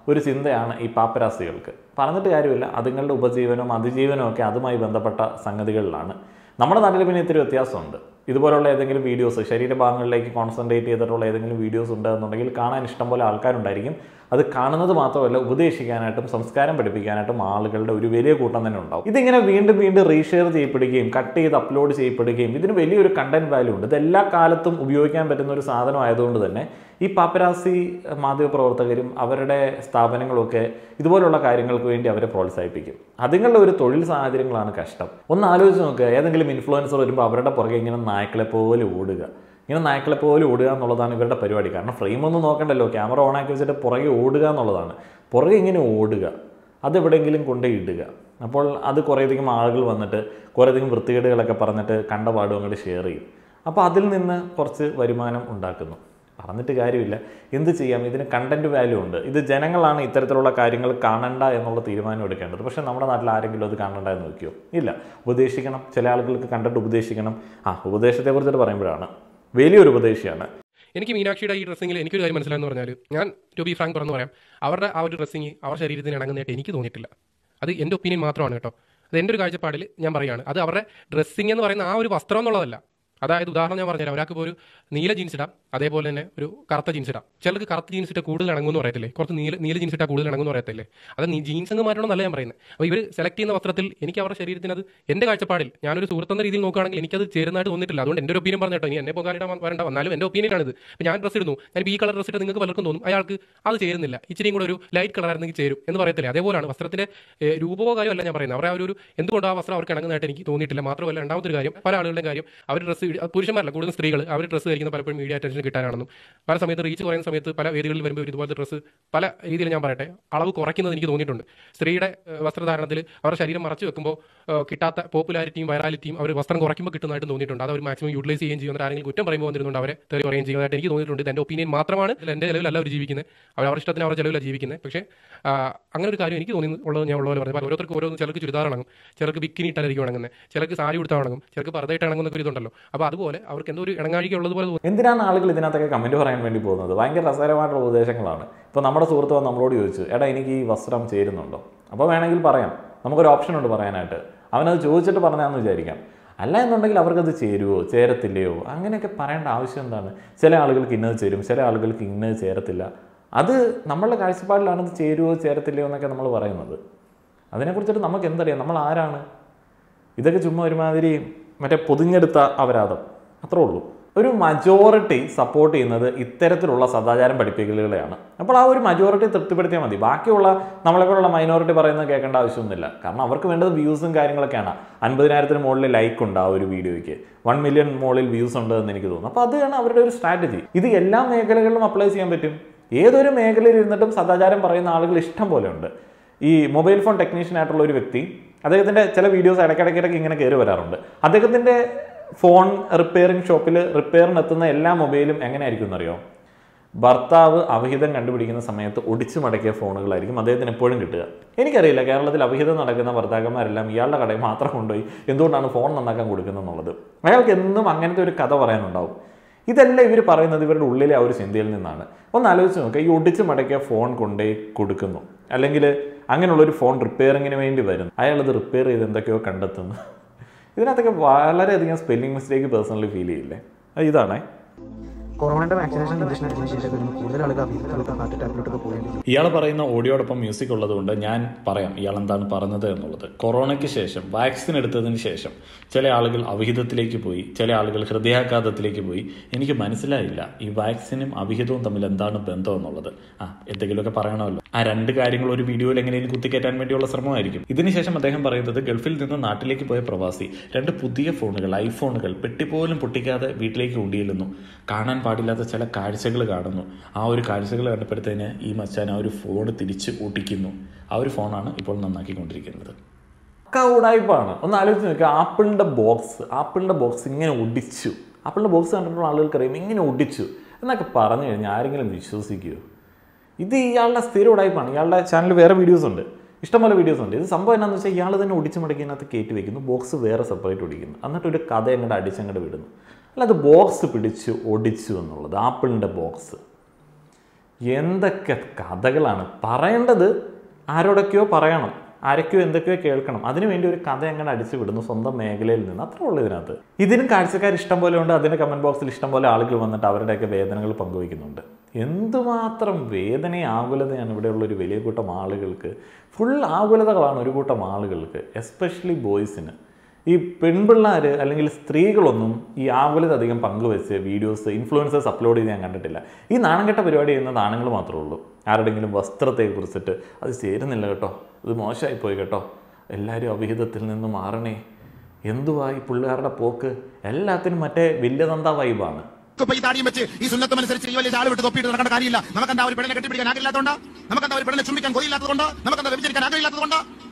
ഒരു ചിന്തയാണ് ഈ പാപ്പരാസികൾക്ക്. പറഞ്ഞിട്ട് കാര്യമില്ല. അതുങ്ങളുടെ ഉപജീവനവും അതിജീവനവും ഒക്കെ അതുമായി ബന്ധപ്പെട്ട സംഗതികളിലാണ്. നമ്മുടെ നാട്ടിൽ പിന്നെ ഇത്തിരി വ്യത്യാസമുണ്ട്. ഇതുപോലുള്ള ഏതെങ്കിലും വീഡിയോസ് ശരീരഭാഗങ്ങളിലേക്ക് കോൺസെൻട്രേറ്റ് ചെയ്തിട്ടുള്ള ഏതെങ്കിലും വീഡിയോസ് ഉണ്ട് എന്നുണ്ടെങ്കിൽ കാണാൻ ഇഷ്ടംപോലെ ആൾക്കാരുണ്ടായിരിക്കും. അത് കാണുന്നത് മാത്രമല്ല ഉപദേശിക്കാനായിട്ടും സംസ്കാരം പഠിപ്പിക്കാനായിട്ടും ആളുകളുടെ ഒരു വലിയ കൂട്ടം തന്നെ ഉണ്ടാവും. ഇതിങ്ങനെ വീണ്ടും വീണ്ടും റീഷെയർ ചെയ്യപ്പെടുകയും കട്ട് ചെയ്ത് അപ്ലോഡ് ചെയ്യപ്പെടുകയും ഇതിന് വലിയൊരു കണ്ടന്റ് വാല്യൂ ഉണ്ട്. ഇത് എല്ലാ കാലത്തും ഉപയോഗിക്കാൻ പറ്റുന്ന ഒരു സാധനം ആയതുകൊണ്ട് തന്നെ ഈ പാപ്പരാസി മാധ്യമപ്രവർത്തകരും അവരുടെ സ്ഥാപനങ്ങളൊക്കെ ഇതുപോലുള്ള കാര്യങ്ങൾക്ക് വേണ്ടി അവരെ പ്രോത്സാഹിപ്പിക്കും. അതുങ്ങളുടെ ഒരു തൊഴിൽ സാഹചര്യങ്ങളാണ് കഷ്ടം. ഒന്ന് ആലോചിച്ച് നോക്കുക. ഏതെങ്കിലും ഇൻഫ്ലുവൻസർ വരുമ്പോൾ അവരുടെ പുറകെ ഇങ്ങനെ നായ്ക്കളെ പോലെ ഓടുക. ഇങ്ങനെ നായ്ക്കളെ പോലെ ഓടുക എന്നുള്ളതാണ് ഇവരുടെ പരിപാടി. കാരണം ഫ്രെയിം ഒന്നും നോക്കണ്ടല്ലോ. ക്യാമറ ഓൺ ആക്കി വെച്ചിട്ട് പുറകെ ഓടുക എന്നുള്ളതാണ്. പുറകെ ഇങ്ങനെ ഓടുക. അതെവിടെയെങ്കിലും കൊണ്ടേ ഇടുക. അപ്പോൾ അത് കുറേയധികം ആളുകൾ വന്നിട്ട് കുറേയധികം വൃത്തികേടുകളൊക്കെ പറഞ്ഞിട്ട് കണ്ട പാടും അങ്ങോട്ട് ഷെയർ ചെയ്യും. അപ്പോൾ അതിൽ നിന്ന് കുറച്ച് വരുമാനം ഉണ്ടാക്കുന്നു. പറഞ്ഞിട്ട് കാര്യമില്ല. എന്ത് ചെയ്യാം? ഇതിന് കണ്ടന്റ് വാല്യൂ ഉണ്ട്. ഇത് ജനങ്ങളാണ് ഇത്തരത്തിലുള്ള കാര്യങ്ങൾ കാണണ്ട എന്നുള്ള തീരുമാനം എടുക്കേണ്ടത്. പക്ഷേ നമ്മുടെ നാട്ടിൽ ആരെങ്കിലും അത് കാണണ്ട എന്ന് നോക്കിയോ? ഇല്ല. ഉപദേശിക്കണം. ചില ആളുകൾക്ക് കണ്ടിട്ട് ഉപദേശിക്കണം. ആ ഉപദേശത്തെക്കുറിച്ചിട്ട് പറയുമ്പോഴാണ്. വലിയൊരു ഉപദേശിയാണ്. എനിക്ക് മീനാക്ഷിയുടെ ഈ ഡ്രസ്സിങ്ങിൽ എനിക്കൊരു കാര്യം മനസ്സിലായെന്ന് പറഞ്ഞാൽ ഞാൻ ടു ബി ഫ്രാങ്ക് പറഞ്ഞു പറയാം. അവരുടെ ആ ഒരു ഡ്രസ്സിങ് അവരുടെ ശരീരത്തിന് ഇണങ്ങുന്നതായിട്ട് എനിക്ക് തോന്നിയിട്ടില്ല. അത് എന്റെ ഒപ്പീനിയൻ മാത്രമാണ് കേട്ടോ. അത് എന്റെ ഒരു കാഴ്ചപ്പാടിൽ ഞാൻ പറയുകയാണ് അത് അവരുടെ ഡ്രസ്സിങ് എന്ന് പറയുന്ന ആ ഒരു വസ്ത്രം എന്നുള്ളതല്ല. അതായത് ഉദാഹരണം ഞാൻ പറഞ്ഞുതരാം. ഒരാൾക്ക് ഇപ്പോൾ ഒരു നീല ജീൻസ് ഇടാം. അതേപോലെ തന്നെ ഒരു കറുത്ത ജീൻസ് ഇടാം. ചിലർക്ക് കറുത്ത ജീൻസ് ഇട്ട് കൂടുതൽ ഇണങ്ങുമെന്ന് പറയത്തില്ലേ? കുറച്ച് നീല നീല ജീൻസ് ഇട്ടാൽ കൂടുതൽ ഇണങ്ങുമെന്ന് പറയത്തില്ലേ? അത് ജീൻസ് അങ്ങ് മാറ്റണമെന്നല്ല ഞാൻ പറയുന്നത്. അപ്പോൾ ഇവർ സെലക്ട് ചെയ്യുന്ന വസ്ത്രത്തിൽ എനിക്ക് അവരുടെ ശരീരത്തിന് അത് എന്റെ കാഴ്ചപ്പാടിൽ ഞാനൊരു സുഹൃത്തെന്ന രീതിയിൽ നോക്കുകയാണെങ്കിൽ എനിക്കത് ചേരുന്നതായിട്ട് തോന്നിയിട്ടില്ല. അതുകൊണ്ട് എന്റെ ഒപ്പീനിയൻ പറഞ്ഞു കേട്ടോ. ഇനി എന്നെ പോകാനിടാൻ വരണ്ട. വന്നാലും എന്റെ ഒപ്പീനിയൻ ആണിത് ഇപ്പോൾ ഞാൻ ഡ്രസ്സ് ഇടുന്നു. ഞാൻ ഈ കളർ ഡ്രസ്സ് ഇട്ട് നിങ്ങൾക്ക് പലർക്കും തോന്നും. അയാൾക്ക് അത് ചേരുന്നില്ല. ഇച്ചിരിയും കൂടെ ഒരു ലൈറ്റ് കളർ ആയിരുന്നെങ്കിൽ ചേരും എന്ന് പറയത്തില്ലേ? അതേപോലെയാണ് വസ്ത്രത്തിന്റെ രൂപമോ കാര്യമല്ല ഞാൻ പറയുന്നത്. അവരെ ആ ഒരു എന്തുകൊണ്ട് ആ വസ്ത്രം അവർക്ക് ഇണങ്ങുന്നതായിട്ട് എനിക്ക് തോന്നിയിട്ടില്ല. മാത്രമല്ല രണ്ടാമത്തെ ഒരു കാര്യം പല ആളുകളുടെ കാര്യം അവർ ഡ്രസ്സ് പുരുഷന്മാരല്ല കൂടുതൽ സ്ത്രീകൾ അവർ ഡ്രസ്സ് ധരിക്കുന്ന പലപ്പോഴും മീഡിയ അറ്റൻഷൻ കിട്ടാനാണെന്നും പല സമയത്ത് റീച്ച് കുറയുന്ന സമയത്ത് പല വേദികളിൽ വരുമ്പോൾ ഇതുപോലത്തെ ഡ്രസ്സ് പല രീതിയിൽ ഞാൻ പറയട്ടെ അളവ് കുറയ്ക്കുന്നത് എനിക്ക് തോന്നിയിട്ടുണ്ട്. സ്ത്രീയുടെ വസ്ത്രധാരണത്തിൽ അവരുടെ ശരീരം മറച്ചു വെക്കുമ്പോൾ കിട്ടാത്ത പോപ്പുലാരിറ്റിയും വൈറാലിറ്റിയും അവർ വസ്ത്രം കുറയ്ക്കുമ്പോൾ കിട്ടുന്നതായിട്ട് തോന്നിയിട്ടുണ്ട്. അത് അവർ മാക്സിമം യൂട്ടിലൈസ് ചെയ്യുകയും ചെയ്യുന്ന. ആരെങ്കിലും കുറ്റം പറയുമ്പോൾ വന്നിരുന്നുണ്ട് അവരെ തെറി പറയുകയും ചെയ്യുന്നതായിട്ട് എനിക്ക് തോന്നിയിട്ടുണ്ട്. എന്റെ ഒപ്പീനിയൻ മാത്രമാണ്. എന്റെ നിലവിലല്ല അവർ ജീവിക്കുന്നത് അവർ അവരുടെ ഇഷ്ടത്തിന് അവരുടെ ചിലവിലാണ് ജീവിക്കുന്നത് പക്ഷേ അങ്ങനെ ഒരു കാര്യം എനിക്ക് തോന്നി ഉള്ളത് ഞാൻ ഉള്ളത് പറഞ്ഞു ഓരോരുത്തർക്ക് ഓരോ ചിലർക്ക് ചുരിദാർ ഇണങ്ങും ചിലർക്ക് ബിക്കിനി ഇട്ടായിരിക്കും ഇണങ്ങുന്നത് ചിലർക്ക് സാരി കൊടുത്താൽ ഇണങ്ങും ചിലർക്ക് ഇണങ്ങുന്ന ഒരു ഇതുണ്ടല്ലോ. അപ്പോൾ അതുപോലെ അവർക്ക് എന്തോ ഒരു ഇണങ്ങാഴിക ഉള്ളതുപോലെ എന്തിനാണ് ആളുകൾ ഇതിനകത്തൊക്കെ കമന്റ് പറയാൻ വേണ്ടി പോകുന്നത്? ഭയങ്കര രസകരമായിട്ടുള്ള ഉപദേശങ്ങളാണ്. ഇപ്പോൾ നമ്മുടെ സുഹൃത്ത് നമ്മളോട് ചോദിച്ചു എടാ എനിക്ക് ഈ വസ്ത്രം ചേരുന്നുണ്ടോ? അപ്പോൾ വേണമെങ്കിൽ പറയാം. നമുക്കൊരു ഓപ്ഷൻ ഉണ്ട് പറയാനായിട്ട്. അവനത് ചോദിച്ചിട്ട് പറഞ്ഞാന്ന് വിചാരിക്കാം. അല്ല എന്നുണ്ടെങ്കിൽ അവർക്കത് ചേരുവോ ചേരത്തില്ലയോ? അങ്ങനെയൊക്കെ പറയേണ്ട ആവശ്യം എന്താണ്? ചില ആളുകൾക്ക് ഇന്നത് ചേരും ചില ആളുകൾക്ക് ഇന്നത് ചേരത്തില്ല. അത് നമ്മളുടെ കാഴ്ചപ്പാടിലാണ് ഇത് ചേരുവോ ചേരത്തില്ലയോ എന്നൊക്കെ നമ്മൾ പറയുന്നത്. അതിനെക്കുറിച്ചിട്ട് നമുക്ക് എന്തറിയാം നമ്മൾ ആരാണ്? ഇതൊക്കെ ചുമ്മാ ഒരുമാതിരി മറ്റേ പൊതിഞ്ഞെടുത്ത അപരാധം അത്രേ ഉള്ളൂ. ഒരു മജോറിറ്റി സപ്പോർട്ട് ചെയ്യുന്നത് ഇത്തരത്തിലുള്ള സദാചാരം പഠിപ്പിക്കലുകളെയാണ്. അപ്പോൾ ആ ഒരു മജോറിറ്റി തൃപ്തിപ്പെടുത്തിയാൽ മതി. ബാക്കിയുള്ള നമ്മളെപ്പോലുള്ള മൈനോറിറ്റി പറയുന്നത് കേൾക്കേണ്ട ആവശ്യമൊന്നുമില്ല. കാരണം അവർക്ക് വേണ്ടത് വ്യൂസും കാര്യങ്ങളൊക്കെയാണ്. അൻപതിനായിരത്തിന് മുകളിൽ ലൈക്ക് ഉണ്ട് ആ ഒരു വീഡിയോയ്ക്ക്. വൺ മില്യൺ മുകളിൽ വ്യൂസ് ഉണ്ട് എന്ന് എനിക്ക് തോന്നുന്നു. അപ്പോൾ അതാണ് അവരുടെ ഒരു സ്ട്രാറ്റജി ഇത് എല്ലാ മേഖലകളിലും അപ്ലൈ ചെയ്യാൻ പറ്റും. ഏതൊരു മേഖലയിൽ ഇരുന്നിട്ടും സദാചാരം പറയുന്ന ആളുകൾ ഇഷ്ടം പോലെ ഉണ്ട്. ഈ മൊബൈൽ ഫോൺ ടെക്നീഷ്യൻ ആയിട്ടുള്ള ഒരു വ്യക്തി അദ്ദേഹത്തിന്റെ ചില വീഡിയോസ് ഇടയ്ക്കിടയ്ക്കിടയ്ക്ക് ഇങ്ങനെ കയറി വരാറുണ്ട്. അദ്ദേഹത്തിന്റെ ഫോൺ റിപ്പയറിംഗ് ഷോപ്പിൽ റിപ്പയറിന് എത്തുന്ന എല്ലാ മൊബൈലും എങ്ങനെയായിരിക്കും എന്നറിയോ? ഭർത്താവ് അവഹിതം കണ്ടുപിടിക്കുന്ന സമയത്ത് ഒടിച്ചു മടക്കിയ ഫോണുകളായിരിക്കും അദ്ദേഹത്തിന് എപ്പോഴും കിട്ടുക. എനിക്കറിയില്ല കേരളത്തിൽ അവഹിതം നടക്കുന്ന ഭർത്താക്കന്മാരെല്ലാം ഇയാളുടെ കടയിൽ മാത്രം കൊണ്ടുപോയി എന്തുകൊണ്ടാണ് ഫോൺ നന്നാക്കാൻ കൊടുക്കുന്നത് എന്നുള്ളത്? അയാൾക്ക് എന്നും അങ്ങനത്തെ ഒരു കഥ പറയാനുണ്ടാവും. ഇതല്ല ഇവർ പറയുന്നത് ഇവരുടെ ഉള്ളിലെ ആ ഒരു ചിന്തയിൽ നിന്നാണ്. ഒന്ന് ആലോചിച്ച് നോക്കുക ഈ ഒടിച്ചു മടക്കിയ ഫോൺ കൊണ്ടുപോയി കൊടുക്കുന്നു. അല്ലെങ്കിൽ അങ്ങനെയുള്ള ഒരു ഫോൺ റിപ്പയറിങ്ങിന് വേണ്ടി വരുന്നു. അയാളത് റിപ്പയർ ചെയ്ത് എന്തൊക്കെയോ കണ്ടെത്തുന്നു. ഇതിനകത്തൊക്കെ വളരെയധികം സ്പെല്ലിംഗ് മിസ്റ്റേക്ക് പേഴ്സണലി ഫീൽ ചെയ്യില്ലേ? ഇതാണേ. കൊറോണയുടെ വാക്സിനേഷൻ ആളുകൾ പോയി ഇയാൾ പറയുന്ന ഓഡിയോടൊപ്പം മ്യൂസിക് ഉള്ളതുകൊണ്ട് ഞാൻ പറയാം ഇയാൾ എന്താണ് പറഞ്ഞത് എന്നുള്ളത്. കൊറോണയ്ക്ക് ശേഷം വാക്സിൻ എടുത്തതിന് ശേഷം ചില ആളുകൾ അവിഹിതത്തിലേക്ക് പോയി ചില ആളുകൾ ഹൃദയാഘാതത്തിലേക്ക് പോയി. എനിക്ക് മനസ്സിലായില്ല ഈ വാക്സിനും അവിഹിതവും തമ്മിൽ എന്താണ് ബന്ധം എന്നുള്ളത്. ആ എന്തെങ്കിലുമൊക്കെ പറയണമല്ലോ. ആ രണ്ട് കാര്യങ്ങൾ ഒരു വീഡിയോയിൽ എങ്ങനെയും കുത്തിക്കയറ്റാൻ വേണ്ടിയുള്ള ശ്രമമായിരിക്കും. ഇതിനുശേഷം അദ്ദേഹം പറയുന്നത് ഗൾഫിൽ നിന്ന് നാട്ടിലേക്ക് പോയ പ്രവാസി രണ്ട് പുതിയ ഫോണുകൾ ഐഫോണുകൾ പെട്ടിപ്പോലും പൊട്ടിക്കാതെ വീട്ടിലേക്ക് കൊണ്ടിയില്ലെന്നു കാണാൻ പാടില്ലാത്ത ചില കാഴ്ചകൾ കാണുന്നു. ആ ഒരു കാഴ്ചകൾ കണ്ടപ്പോഴത്തേന് ഈ മച്ചാൻ ആ ഒരു ഫോൺ തിരിച്ച് ഓട്ടിക്കുന്നു ആ ഒരു ഫോണാണ് ഇപ്പോൾ നന്നാക്കിക്കൊണ്ടിരിക്കുന്നത്. ഉടായ്പാണ്. ഒന്ന് ആലോചിച്ച് നോക്കുക ആപ്പിളിന്റെ ബോക്സ് ആപ്പിളിന്റെ ബോക്സ് ഇങ്ങനെ ഒടിച്ചു. ആപ്പിളിന്റെ ബോക്സ് കണ്ടിട്ടുള്ള ആളുകൾക്കറിയാം ഇങ്ങനെ ഒടിച്ചു. എന്നൊക്കെ പറഞ്ഞു കഴിഞ്ഞാൽ ആരെങ്കിലും വിശ്വസിക്കുമോ ഇത് ഇയാളുടെ സ്ഥിരം ഉടായ്പാണ്. ഇയാളുടെ ചാനലിൽ വേറെ വീഡിയോസ് ഉണ്ട്. ഇഷ്ടംപോലെ വീഡിയോസ് ഉണ്ട്. ഇത് സംഭവം എന്താണെന്ന് വെച്ചാൽ ഇയാൾ തന്നെ ഒടിച്ച് മടക്കിനകത്ത് കയറ്റി വെക്കുന്നു. ബോക്സ് വേറെ സെപ്പറേറ്റ് ഒടിക്കുന്നു. എന്നിട്ട് ഒരു കഥ അങ്ങോട്ട് അടിച്ചങ്ങോട്ട് വിടുന്നു. അല്ലാതെ ബോക്സ് പിടിച്ച് ഒടിച്ചു എന്നുള്ളത് ആപ്പിളിന്റെ ബോക്സ് എന്തൊക്കെ കഥകളാണ്? പറയേണ്ടത് ആരോടൊക്കെയോ പറയണം. ആരൊക്കെയോ എന്തൊക്കെയോ കേൾക്കണം. അതിനുവേണ്ടി ഒരു കഥ എങ്ങനെ അടിച്ചു വിടുന്നു സ്വന്തം മേഖലയിൽ നിന്ന്? അത്ര ഉള്ളൂ ഇതിനകത്ത്. ഇതിനും കാഴ്ചക്കാർ ഇഷ്ടം പോലെ ഉണ്ട്. അതിന്റെ കമന്റ് ബോക്സിൽ ഇഷ്ടം പോലെ ആളുകൾ വന്നിട്ട് അവരുടെയൊക്കെ വേദനകൾ പങ്കുവയ്ക്കുന്നുണ്ട്. എന്തുമാത്രം വേദനയും ആകുലതയാണ് ഇവിടെയുള്ള ഒരു വലിയ കൂട്ടം ആളുകൾക്ക്. ഫുൾ ആകുലതകളാണ് ഒരു കൂട്ടം ആളുകൾക്ക് എസ്പെഷ്യലി ബോയ്സിന് ഈ പെൺപിള്ളേർ അല്ലെങ്കിൽ സ്ത്രീകളൊന്നും ഈ ആകുലത അധികം പങ്കുവെച്ച് വീഡിയോസ് ഇൻഫ്ലുവൻസേഴ്സ് അപ്ലോഡ് ചെയ്ത് ഞാൻ കണ്ടിട്ടില്ല. ഈ നാണംകെട്ട പരിപാടി ചെയ്യുന്ന ആണുങ്ങൾ മാത്രമേ ഉള്ളൂ. ആരുടെങ്കിലും വസ്ത്രത്തെ കുറിച്ചിട്ട് അത് ചേരുന്നില്ല കേട്ടോ. ഇത് മോശമായി പോയി കേട്ടോ. എല്ലാവരും അവിഹിതത്തിൽ നിന്ന് മാറണേ. എന്തുവായി ഈ പോക്ക്? എല്ലാത്തിനും മറ്റേ വലിയതന്ത വൈബാണ് ഇപ്പൊ ഈ താടിയും വെച്ച് ഈ സുന്നത്തം അനുസരിച്ച് ഈ വലിയ ആൾ വിട്ട് തൊപ്പിയിട്ട് നടക്കേണ്ട കാര്യമില്ല. നമുക്കെന്താ ഒരു പെണ്ണിനെ കെട്ടിപ്പിടിക്കാൻ ആഗ്രഹമില്ലാത്തതുകൊണ്ട്? നമുക്കെന്താ ഒരു പെണ്ണിനെ ചുംബിക്കാൻ കൊതിയില്ലാത്തതുകൊണ്ട്? നമുക്കെന്താ വ്യഭിചരിക്കാൻ ആഗ്രഹമില്ലാത്തതുകൊണ്ട്?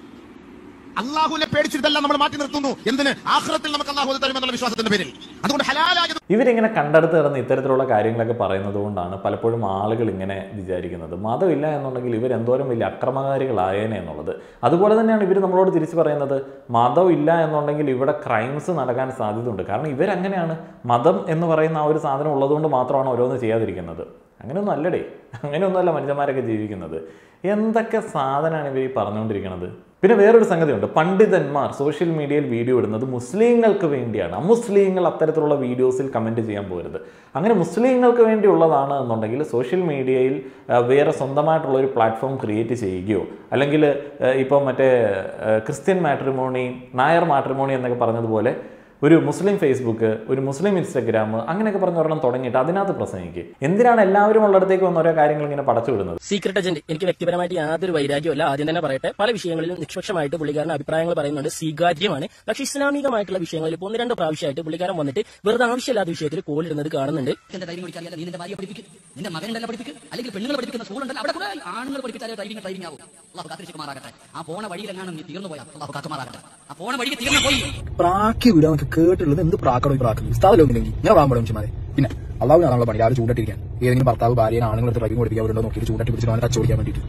അള്ളാഹുവിനെ പേടിച്ചിട്ടല്ല നമ്മൾ മാറ്റി നിർത്തുന്നു. എന്തിന്? ആഹ്റത്തിൽ നമുക്ക് അള്ളാഹു തരും തരുമെന്നുള്ള വിശ്വാസത്തിന്റെ പേരിൽ. അതുകൊണ്ട് ഹലാലായത് ഇവരിങ്ങനെ കണ്ടെടുത്ത് കിടന്ന് ഇത്തരത്തിലുള്ള കാര്യങ്ങളൊക്കെ പറയുന്നത് കൊണ്ടാണ് പലപ്പോഴും ആളുകൾ ഇങ്ങനെ വിചാരിക്കുന്നത്. മതമില്ല എന്നുണ്ടെങ്കിൽ ഇവർ എന്തോരം വലിയ അക്രമകാരികളായേനെ എന്നുള്ളത്. അതുപോലെ തന്നെയാണ് ഇവർ നമ്മളോട് തിരിച്ചു പറയുന്നത് മതം ഇല്ല എന്നുണ്ടെങ്കിൽ ഇവിടെ ക്രൈംസ് നടക്കാൻ സാധ്യതയുണ്ട്. കാരണം ഇവരങ്ങനെയാണ്. മതം എന്ന് പറയുന്ന ആ ഒരു സാധനം ഉള്ളതുകൊണ്ട് മാത്രമാണ് ഓരോന്ന് ചെയ്യാതിരിക്കുന്നത്. അങ്ങനെയൊന്നും അല്ലടേ. അങ്ങനെയൊന്നുമല്ല മനുഷ്യന്മാരൊക്കെ ജീവിക്കുന്നത്. എന്തൊക്കെ സാധനമാണ് ഇവർ ഈ പറഞ്ഞുകൊണ്ടിരിക്കുന്നത് പിന്നെ വേറൊരു സംഗതിയുണ്ട്. പണ്ഡിതന്മാർ സോഷ്യൽ മീഡിയയിൽ വീഡിയോ ഇടുന്നത് മുസ്ലിങ്ങൾക്ക് വേണ്ടിയാണ്. അമുസ്ലിങ്ങൾ അത്തരത്തിലുള്ള വീഡിയോസിൽ കമന്റ് ചെയ്യാൻ പോകരുത് അങ്ങനെ മുസ്ലിങ്ങൾക്ക് വേണ്ടിയുള്ളതാണ് എന്നുണ്ടെങ്കിൽ സോഷ്യൽ മീഡിയയിൽ വേറെ സ്വന്തമായിട്ടുള്ള ഒരു പ്ലാറ്റ്ഫോം ക്രിയേറ്റ് ചെയ്യുകയോ അല്ലെങ്കിൽ ഇപ്പോൾ മറ്റേ ക്രിസ്ത്യൻ മാട്രിമോണി നായർ മാട്രിമോണി എന്നൊക്കെ പറഞ്ഞതുപോലെ ഒരു മുസ്ലിം ഫേസ്ബുക്ക് ഒരു മുസ്ലിം ഇൻസ്റ്റഗ്രാം അങ്ങനെയൊക്കെ പറഞ്ഞ ഒരെണ്ണം തുടങ്ങിയിട്ട് അതിനകത്ത് പ്രസംഗിക്കുക എന്തിനാണ് എല്ലാവരും ഉള്ളിടത്തേക്ക് വന്ന ഓരോ കാര്യങ്ങൾ ഇങ്ങനെ പടച്ചു വിടുന്നത്? സീക്രട്ട് ഏജന്റ് എനിക്ക് വ്യക്തിപരമായിട്ട് യാതൊരു വൈരാഗ്യമല്ല ആദ്യം തന്നെ പറയട്ടെ പല വിഷയങ്ങളിലും നിഷ്പക്ഷമായിട്ട് പുള്ളിക്കാരൻ അഭിപ്രായങ്ങൾ പറയുന്നുണ്ട്. സ്വീകാര്യമാണ്. പക്ഷേ ഇസ്ലാമികമായിട്ടുള്ള വിഷയങ്ങളിൽ ഒന്ന് രണ്ട് പ്രാവശ്യമായിട്ട് പുള്ളിക്കാരൻ വന്നിട്ട് വെറുതെ ആവശ്യമില്ലാത്ത വിഷയത്തിൽ കോലിടുന്നത് കാണുന്നുണ്ട്. നിന്റെ പഠിപ്പിക്കും. പഠിപ്പിക്കും. അല്ലെങ്കിൽ പെണ്ണുങ്ങൾ പഠിപ്പിക്കുന്ന സ്കൂൾ ഉണ്ടല്ലോ അവിടെ ആണുങ്ങൾ പഠിപ്പിച്ചാലേ ഡ്രൈവിംഗ് ഡ്രൈവിംഗ് ആവും. അള്ളാഹു കാത്തിരിക്കുമാറാകട്ടെ ആ പോണ വഴിയിലെങ്ങാനും നീ തീർന്നു പോയാ അള്ളാഹു കാക്കുമാറാകട്ടെ ആ പോണ വഴിക്ക് തീർന്നു പോയി. പ്രാക്കി വിടാൻ കേട്ടുള്ളത് എന്ത് പ്രാക്കടോ ഞാൻ വാങ്ങാൻ മനുഷ്യന്മാരെ. പിന്നെ അള്ളാഹു നമ്മളെ പണി. ചൂണ്ടിട്ടിരിക്കാൻ ഏതെങ്കിലും ഭർത്താവ് ഭാര്യയെ ആണുങ്ങളെടുത്ത് ഡ്രൈവിംഗ് നോക്കിയിട്ട് ചൂണ്ടട്ടി പിടിച്ചിട്ട് അവനെ കച്ചോടിക്കാൻ വേണ്ടിയിട്ട്.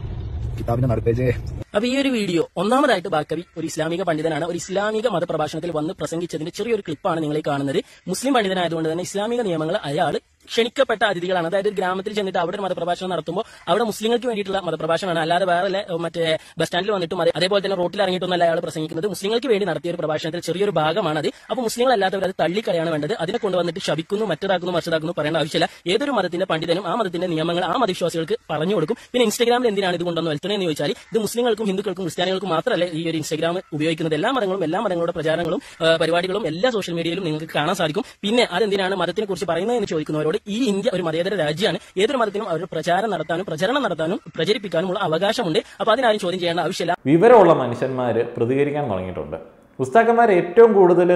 കിതാബിന്റെ നടുപ്പേജേ. അപ്പൊ ഈ ഒരു വീഡിയോ ഒന്നാമതായിട്ട് ബാക്കവി ഒരു ഇസ്ലാമിക പണ്ഡിതനാണ്. ഒരു ഇസ്ലാമിക മതപ്രഭാഷണത്തിൽ വന്ന് പ്രസംഗിച്ചതിന്റെ ചെറിയൊരു ക്ലിപ്പാണ് നിങ്ങൾ ഈ കാണുന്നത്. മുസ്ലിം പണ്ഡിതനായതുകൊണ്ട് തന്നെ ഇസ്ലാമിക നിയമങ്ങൾ അയാൾ ക്ഷണിക്കപ്പെട്ട അതിഥികളാണ്. അതായത് ഗ്രാമത്തിൽ ചെന്നിട്ട് അവിടെ ഒരു മതപ്രഭാഷണം നടത്തുമ്പോൾ അവിടെ മുസ്ലിങ്ങൾക്ക് വേണ്ടിയിട്ടുള്ള മതപ്രഭാഷണമാണ്. അല്ലാതെ വേറെ മറ്റേ ബസ് സ്റ്റാൻഡിൽ വന്നിട്ടും അതെ- അതേപോലെ തന്നെ റോട്ടിൽ ഇറങ്ങിയിട്ടൊന്നല്ല അയാൾ പ്രസംഗിക്കുന്നത്. മുസ്ലിങ്ങൾക്ക് വേണ്ടി നടത്തിയ ഒരു പ്രഭാഷണത്തിൽ ചെറിയൊരു ഭാഗമാണ് അത്. അപ്പോൾ മുസ്ലിങ്ങളല്ലാത്തവർ അത് തള്ളിക്കളയാണ് വേണ്ടത്. അതിനെ കൊണ്ടുവന്നിട്ട് ശപിക്കുന്നു മറ്റതാക്കുന്നു മറിച്ചതാക്കുന്നു പറയേണ്ട ആവശ്യമില്ല. ഏതൊരു മതത്തിന്റെ പണ്ഡിതനും ആ മതത്തിന്റെ നിയമങ്ങൾ ആ മതവിശ്വാസികൾക്ക് പറഞ്ഞു കൊടുക്കും. പിന്നെ ഇൻസ്റ്റാഗ്രാമിൽ എന്തിനാണ് ഇത് കൊണ്ടുവന്ന് വരുത്തുന്നത് എന്ന് ചോദിച്ചാൽ ഇത് മുസ്ലിങ്ങൾക്കും ഹിന്ദുക്കൾക്കും ക്രിസ്ത്യാനികൾക്കും മാത്രമല്ല ഈ ഒരു ഇൻസ്റ്റാഗ്രാം ഉപയോഗിക്കുന്നത്. എല്ലാ മതങ്ങളും എല്ലാ മതങ്ങളുടെ പ്രചാരങ്ങളും പരിപാടികളും എല്ലാ സോഷ്യൽ മീഡിയയിലും നിങ്ങൾക്ക് കാണാൻ സാധിക്കും. പിന്നെ അതെന്തിനാണ് മതത്തിനെ കുറിച്ച് പറയുന്നത് എന്ന് ചോദിക്കുന്നവരോട് ഈ ഇന്ത്യ ഒരു മതേതര രാജ്യമാണ് ഏതൊരു മതത്തിനും അവരുടെ പ്രചാരം നടത്താനും പ്രചരണം നടത്താനും പ്രചരിപ്പിക്കാനുമുള്ള അവകാശമുണ്ട് അപ്പൊ അതിനാരും ചോദ്യം ചെയ്യേണ്ട ആവശ്യമില്ല വിവരമുള്ള മനുഷ്യന്മാർ പ്രതികരിക്കാൻ തുടങ്ങിയിട്ടുണ്ട് ഉസ്താക്കന്മാർ ഏറ്റവും കൂടുതൽ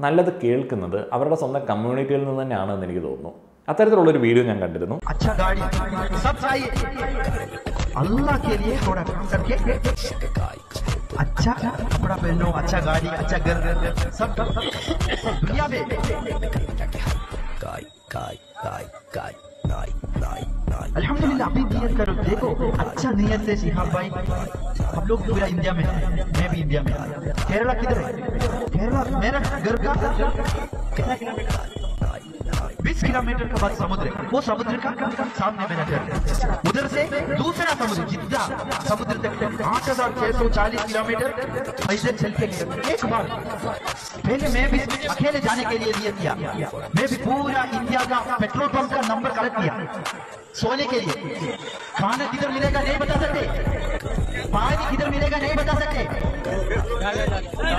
നല്ലത് കേൾക്കുന്നത് അവരുടെ സ്വന്തം കമ്മ്യൂണിറ്റിയിൽ നിന്ന് തന്നെയാണെന്ന് എനിക്ക് തോന്നുന്നു അത്തരത്തിലുള്ളൊരു വീഡിയോ ഞാൻ കണ്ടിരുന്നു अच्छा गाड़ी सब चाहिए अल्लाह के लिए थोड़ा काम करके अच्छा कपड़ा पहनो अच्छा गाड़ी अच्छा घर सब दुनिया में अल्हम्दुलिल्लाह अभी नियत करो देखो अच्छा नियत से सिहाब भाई हम लोग पूरा इंडिया में हैं मैं भी इंडिया में हूँ। केरला किधर है केरला मेरा घर का कितना किलोमीटर बीस किलोमीटर का बाद समुद्र, वो समुद्र का सामने में नज़र उधर से दूसरा समुद्र जिद्दा समुद्र तक आठ हज़ार छह सौ चालीस किलोमीटर पैसे चल के एक बार पहले मैं भी अकेले जाने के लिए लिए किया। मैं भी पूरा इंडिया का पेट्रोल पंप का नंबर कलेक्ट किया। सोने के लिए। खाना किधर मिलेगा नहीं बता सकते। पानी किधर मिलेगा नहीं बता सकते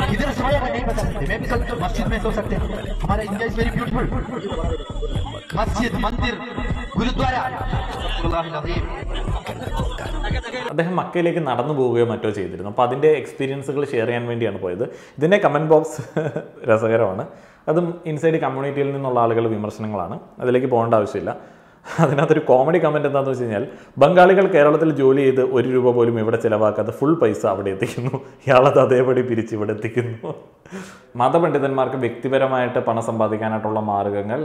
किधर सोएगा नहीं बता सकते मैं भी सब मस्जिद में सो सकते हैं हमारा इंडिया इज वेरी ब्यूटीफुल मस्जिद मंदिर गुरुद्वारा अल्लाह अज़ीम അദ്ദേഹം മക്കയിലേക്ക് നടന്നു പോവുകയോ മറ്റോ ചെയ്തിരുന്നു അപ്പോൾ അതിൻ്റെ എക്സ്പീരിയൻസുകൾ ഷെയർ ചെയ്യാൻ വേണ്ടിയാണ് പോയത് ഇതിൻ്റെ കമൻറ്റ് ബോക്സ് രസകരമാണ് അതും ഇൻസൈഡ് കമ്മ്യൂണിറ്റിയിൽ നിന്നുള്ള ആളുകൾ വിമർശനങ്ങളാണ് അതിലേക്ക് പോകേണ്ട ആവശ്യമില്ല അതിനകത്തൊരു കോമഡി കമന്റ് എന്താണെന്ന് വെച്ച് കഴിഞ്ഞാൽ ബംഗാളികൾ കേരളത്തിൽ ജോലി ചെയ്ത് ഒരു രൂപ പോലും ഇവിടെ ചിലവാക്കാതെ ഫുൾ പൈസ അവിടെ എത്തിക്കുന്നു. ഇയാളത് അതേപടി പിരിച്ച് ഇവിടെ എത്തിക്കുന്നു. മതപണ്ഡിതന്മാർക്ക് വ്യക്തിപരമായിട്ട് പണം സമ്പാദിക്കാനായിട്ടുള്ള മാർഗങ്ങൾ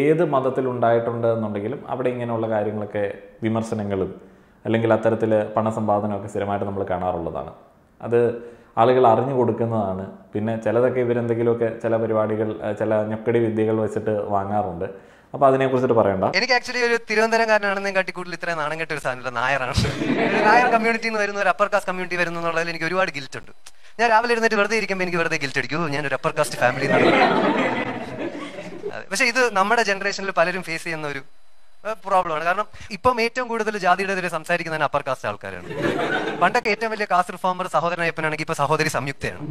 ഏത് മതത്തിൽ ഉണ്ടായിട്ടുണ്ട് എന്നുണ്ടെങ്കിലും അവിടെ ഇങ്ങനെയുള്ള കാര്യങ്ങളൊക്കെ വിമർശനങ്ങളും അല്ലെങ്കിൽ അത്തരത്തിൽ പണസമ്പാദനമൊക്കെ സ്ഥിരമായിട്ട് നമ്മൾ കാണാറുള്ളതാണ്. അത് ആളുകൾ അറിഞ്ഞു കൊടുക്കുന്നതാണ്. പിന്നെ ചിലതൊക്കെ ഇവരെന്തെങ്കിലുമൊക്കെ ചില പരിപാടികൾ ചില ഞൊക്കടി വിദ്യകൾ വെച്ചിട്ട് വാങ്ങാറുണ്ട്. അപ്പോൾ അതിനെക്കുറിച്ചിട്ട് പറയണ്ട. എനിക്ക് ആക്ച്വലി ഒരു തിരുവനന്തപുരംകാരനാണെന്ന് കട്ടിക്കൂട്ടിൽ ഇത്രയും നാണം കെട്ട ഒരു സാധനം നായറാണ് നായർ കമ്മ്യൂണിറ്റിയിൽ നിന്ന് വരുന്ന ഒരു അപ്പർ കാസ്റ്റ് കമ്മ്യൂണിറ്റി വരുന്നു എന്നുള്ളതിൽ എനിക്ക് ഒരുപാട് ഗിൽറ്റ് ഉണ്ട്. ഞാൻ രാവിലെ ഇരുന്നിട്ട് വെറുതെ ഇരിക്കുമ്പോൾ എനിക്ക് വെറുതെ ഗിൽറ്റ് അടിക്കൂ. ഞാൻ ഒരു അപ്പർ കാസ്റ്റ് ഫാമിലി പക്ഷേ ഇത് നമ്മുടെ ജനറേഷനിൽ പലരും ഫേസ് ചെയ്യുന്ന ഒരു പ്രോബ്ലമാണ് കാരണം ഇപ്പം ഏറ്റവും കൂടുതൽ ജാതിയുടെ എതിരെ സംസാരിക്കുന്ന അപ്പർ കാസ്റ്റ് ആൾക്കാരാണ്. പണ്ടൊക്കെ ഏറ്റവും വലിയ കാസ്റ്റ് റിഫോമർ സഹോദരൻ അയ്യപ്പനാണെങ്കിൽ ഇപ്പൊ സഹോദരി സംയുക്തയാണ്.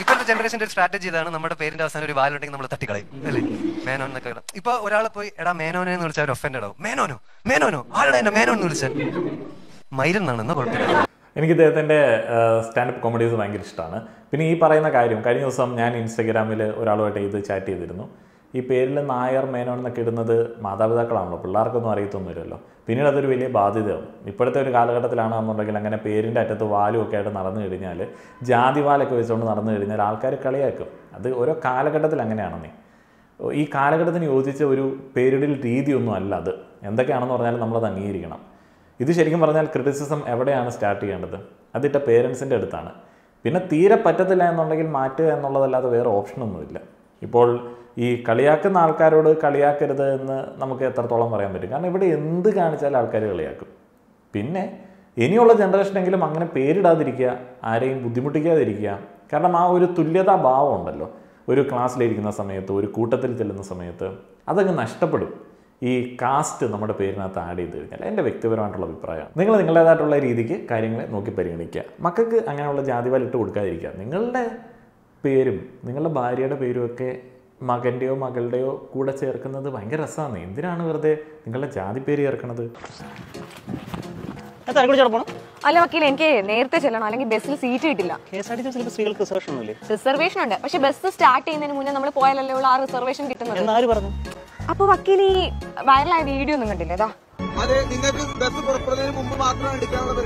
ഇപ്പോഴത്തെ ജനറേഷന്റെ ഒരു സ്ട്രാറ്റജി ഇതാണ് നമ്മുടെ പേരിന്റെ അവസാനം ഒരു വാലുണ്ടെങ്കിൽ നമ്മൾ തട്ടിക്കളയും അല്ലേ? മേനോൻ എന്നൊക്കെ. ഇപ്പൊ ഒരാളെ പോയി എടാ മേനോനെ എന്ന് വിളിച്ചാൽ അവർ ഒഫൻഡ് ആവും. മേനോനോ? മേനോനോ? ആരുടെ എന്നെ മേനോൻ എന്ന് വിളിച്ചാൽ? എന്നാ കുഴപ്പമില്ല. എനിക്ക് ഇദ്ദേഹത്തിന്റെ സ്റ്റാൻഡപ്പ് കോമഡീസ് ഭയങ്കര ഇഷ്ടമാണ്. പിന്നെ ഈ പറയുന്ന കാര്യം കഴിഞ്ഞ ദിവസം ഞാൻ ഇൻസ്റ്റഗ്രാമിൽ ഒരാളുമായിട്ട് ഇത് ചാറ്റ് ചെയ്തിരുന്നു. ഈ പേരിൽ നായർ മേനോൻ എന്നൊക്കെ ഇടുന്നത് മാതാപിതാക്കളാണല്ലോ. പിള്ളേർക്കൊന്നും അറിയത്തൊന്നുമില്ലല്ലോ പിന്നീട് അതൊരു വലിയ ബാധ്യതയാവും. ഇപ്പോഴത്തെ ഒരു കാലഘട്ടത്തിലാണെന്നുണ്ടെങ്കിൽ അങ്ങനെ പേരിന്റെ അറ്റത്ത് വാലും ഒക്കെ ആയിട്ട് നടന്നു കഴിഞ്ഞാൽ ജാതി വാലൊക്കെ വെച്ചുകൊണ്ട് നടന്നു കഴിഞ്ഞാൽ ആൾക്കാർ കളിയാക്കും. അത് ഓരോ കാലഘട്ടത്തിൽ അങ്ങനെയാണെന്നേ. ഈ കാലഘട്ടത്തിന് യോജിച്ച ഒരു പേരിടൽ രീതിയൊന്നും അല്ല അത്. എന്തൊക്കെയാണെന്ന് പറഞ്ഞാൽ നമ്മളത് അംഗീകരിക്കണം. ഇത് ശരിക്കും പറഞ്ഞാൽ ക്രിറ്റിസിസം എവിടെയാണ് സ്റ്റാർട്ട് ചെയ്യേണ്ടത്? അതിട്ട പേരൻസിന്റെ അടുത്താണ്. പിന്നെ തീരെ പറ്റത്തില്ല എന്നുണ്ടെങ്കിൽ മാറ്റുക എന്നുള്ളതല്ലാതെ വേറെ ഓപ്ഷനൊന്നുമില്ല. ഇപ്പോൾ ഈ കളിയാക്കുന്ന ആൾക്കാരോട് കളിയാക്കരുത് എന്ന് നമുക്ക് എത്രത്തോളം പറയാൻ പറ്റും? കാരണം ഇവിടെ എന്ത് കാണിച്ചാലും ആൾക്കാർ കളിയാക്കും. പിന്നെ ഇനിയുള്ള ജനറേഷനെങ്കിലും അങ്ങനെ പേരിടാതിരിക്കുക ആരെയും ബുദ്ധിമുട്ടിക്കാതിരിക്കുക. കാരണം ആ ഒരു തുല്യതാ ഭാവം ഉണ്ടല്ലോ. ഒരു ക്ലാസ്സിലിരിക്കുന്ന സമയത്ത് ഒരു കൂട്ടത്തിൽ ചെല്ലുന്ന സമയത്ത് അതങ്ങ് നഷ്ടപ്പെടും. ഈ കാസ്റ്റ് നമ്മുടെ പേരിനകത്ത് ആഡ് ചെയ്ത് കഴിഞ്ഞാൽ എന്റെ വ്യക്തിപരമായിട്ടുള്ള അഭിപ്രായമാണ് നിങ്ങൾ നിങ്ങളുടേതായിട്ടുള്ള രീതിക്ക് കാര്യങ്ങളെ നോക്കി പരിഗണിക്കുക. മക്കൾക്ക് അങ്ങനെയുള്ള ജാതിവാൽ ഇട്ട് കൊടുക്കാതിരിക്കുക. നിങ്ങളുടെ പേരും നിങ്ങളുടെ ഭാര്യയുടെ പേരും ഒക്കെ മകന്റെയോ മകളുടെയോ കൂടെ ചേർക്കുന്നത് ഭയങ്കര രസമാണ്. എന്തിനാണ് വെറുതെ നിങ്ങളുടെ ജാതി പേര് ചേർക്കണത് അല്ല വക്കീൽ എനിക്ക് നേരത്തെ ചെല്ലണം അല്ലെങ്കിൽ ബസ്സിൽ സീറ്റ് കിട്ടില്ല. സ്ത്രീകൾക്ക് റിസർവേഷൻ റിസർവേഷൻ ഉണ്ട്. പക്ഷെ ബസ് സ്റ്റാർട്ട് ചെയ്യുന്നതിന് മുന്നേ നമ്മൾ പോയാലല്ലേ ഉള്ള ആ റിസർവേഷൻ കിട്ടുന്നത്. അപ്പൊ വക്കീൽ ഈ വൈറലായ വീഡിയോ ഒന്നും കണ്ടില്ലേ? അതെ നിങ്ങൾക്ക് ബസ് പുറപ്പെടുന്നതിന് മുമ്പ് മാത്രമാണ് എടുക്കാനുള്ള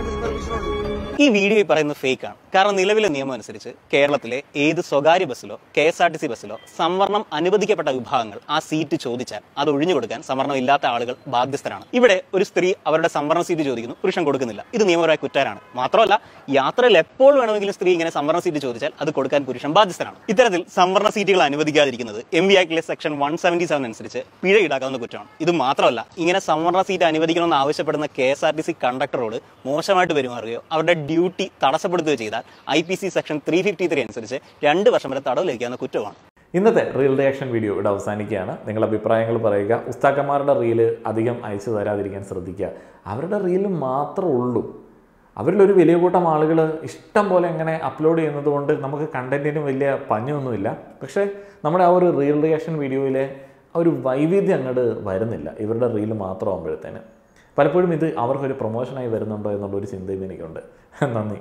ഈ വീഡിയോ ഈ പറയുന്നത് ഫേക്ക് ആണ് കാരണം നിലവിലെ നിയമം അനുസരിച്ച് കേരളത്തിലെ ഏത് സ്വകാര്യ ബസ്സിലോ K S R T C ബസ്സിലോ സംവരണം അനുവദിക്കപ്പെട്ട വിഭാഗങ്ങൾ ആ സീറ്റ് ചോദിച്ചാൽ അത് ഒഴിഞ്ഞു കൊടുക്കാൻ സംവരണം ഇല്ലാത്ത ആളുകൾ ബാധ്യസ്ഥരാണ്. ഇവിടെ ഒരു സ്ത്രീ അവരുടെ സംവരണ സീറ്റ് ചോദിക്കുന്നു പുരുഷൻ കൊടുക്കുന്നില്ല. ഇത് നിയമപരമായ കുറ്റാരാണ് മാത്രമല്ല യാത്രയിൽ എപ്പോൾ വേണമെങ്കിലും സ്ത്രീ ഇങ്ങനെ സംവരണ സീറ്റ് ചോദിച്ചാൽ അത് കൊടുക്കാൻ പുരുഷൻ ബാധ്യസ്ഥരാണ് ഇത്തരത്തിൽ സംവരണ സീറ്റുകൾ അനുവദിക്കാതിരിക്കുന്നത് എം വി ആക്ടിലെ സെക്ഷൻ വൺ സെവന്റി സെവൻ അനുസരിച്ച് പിഴ ഈടാക്കാവുന്ന കുറ്റമാണ്. ഇത് മാത്രമല്ല ഇങ്ങനെ സംവരണ സീറ്റ് അനുവദിക്കണമെന്ന് ആവശ്യപ്പെടുന്ന K S R T C കണ്ടക്ടറോട് മോശമായിട്ട് പെരുമാറുകയോ അവരുടെ ഡ്യൂട്ടി തടസ്സപ്പെടുത്തുകയോ ചെയ്താൽ I P C section three fifty three അനുസരിച്ച് രണ്ട് വർഷം വരെ തടവ് ലഭിക്കാവുന്ന കുറ്റമാണ്. ഇന്നത്തെ റീൽ റിയാക്ഷൻ വീഡിയോ ഇവിടെ അവസാനിക്കുകയാണ്. നിങ്ങളുടെ അഭിപ്രായങ്ങൾ പറയുക. ഉസ്താക്കന്മാരുടെ റീൽ അധികം അയച്ചു തരാതിരിക്കാൻ ശ്രദ്ധിക്കുക. അവരുടെ റീൽ മാത്രമേ ഉള്ളൂ. അവരിലൊരു വലിയ കൂട്ടം ആളുകൾ ഇഷ്ടം പോലെ എങ്ങനെ അപ്ലോഡ് ചെയ്യുന്നത് കൊണ്ട് നമുക്ക് കണ്ടന്റിന് വലിയ പഞ്ഞൊന്നുമില്ല. പക്ഷേ നമ്മുടെ ആ ഒരു റീൽ റിയാക്ഷൻ വീഡിയോയിലെ ആ ഒരു വൈവിധ്യം അങ്ങോട്ട് വരുന്നില്ല. ഇവരുടെ റീൽ മാത്രമാകുമ്പോഴത്തേന് പലപ്പോഴും ഇത് അവർക്കൊരു പ്രൊമോഷനായി വരുന്നുണ്ടോ എന്നുള്ളൊരു ചിന്തയും എനിക്കുണ്ട്. നന്ദി.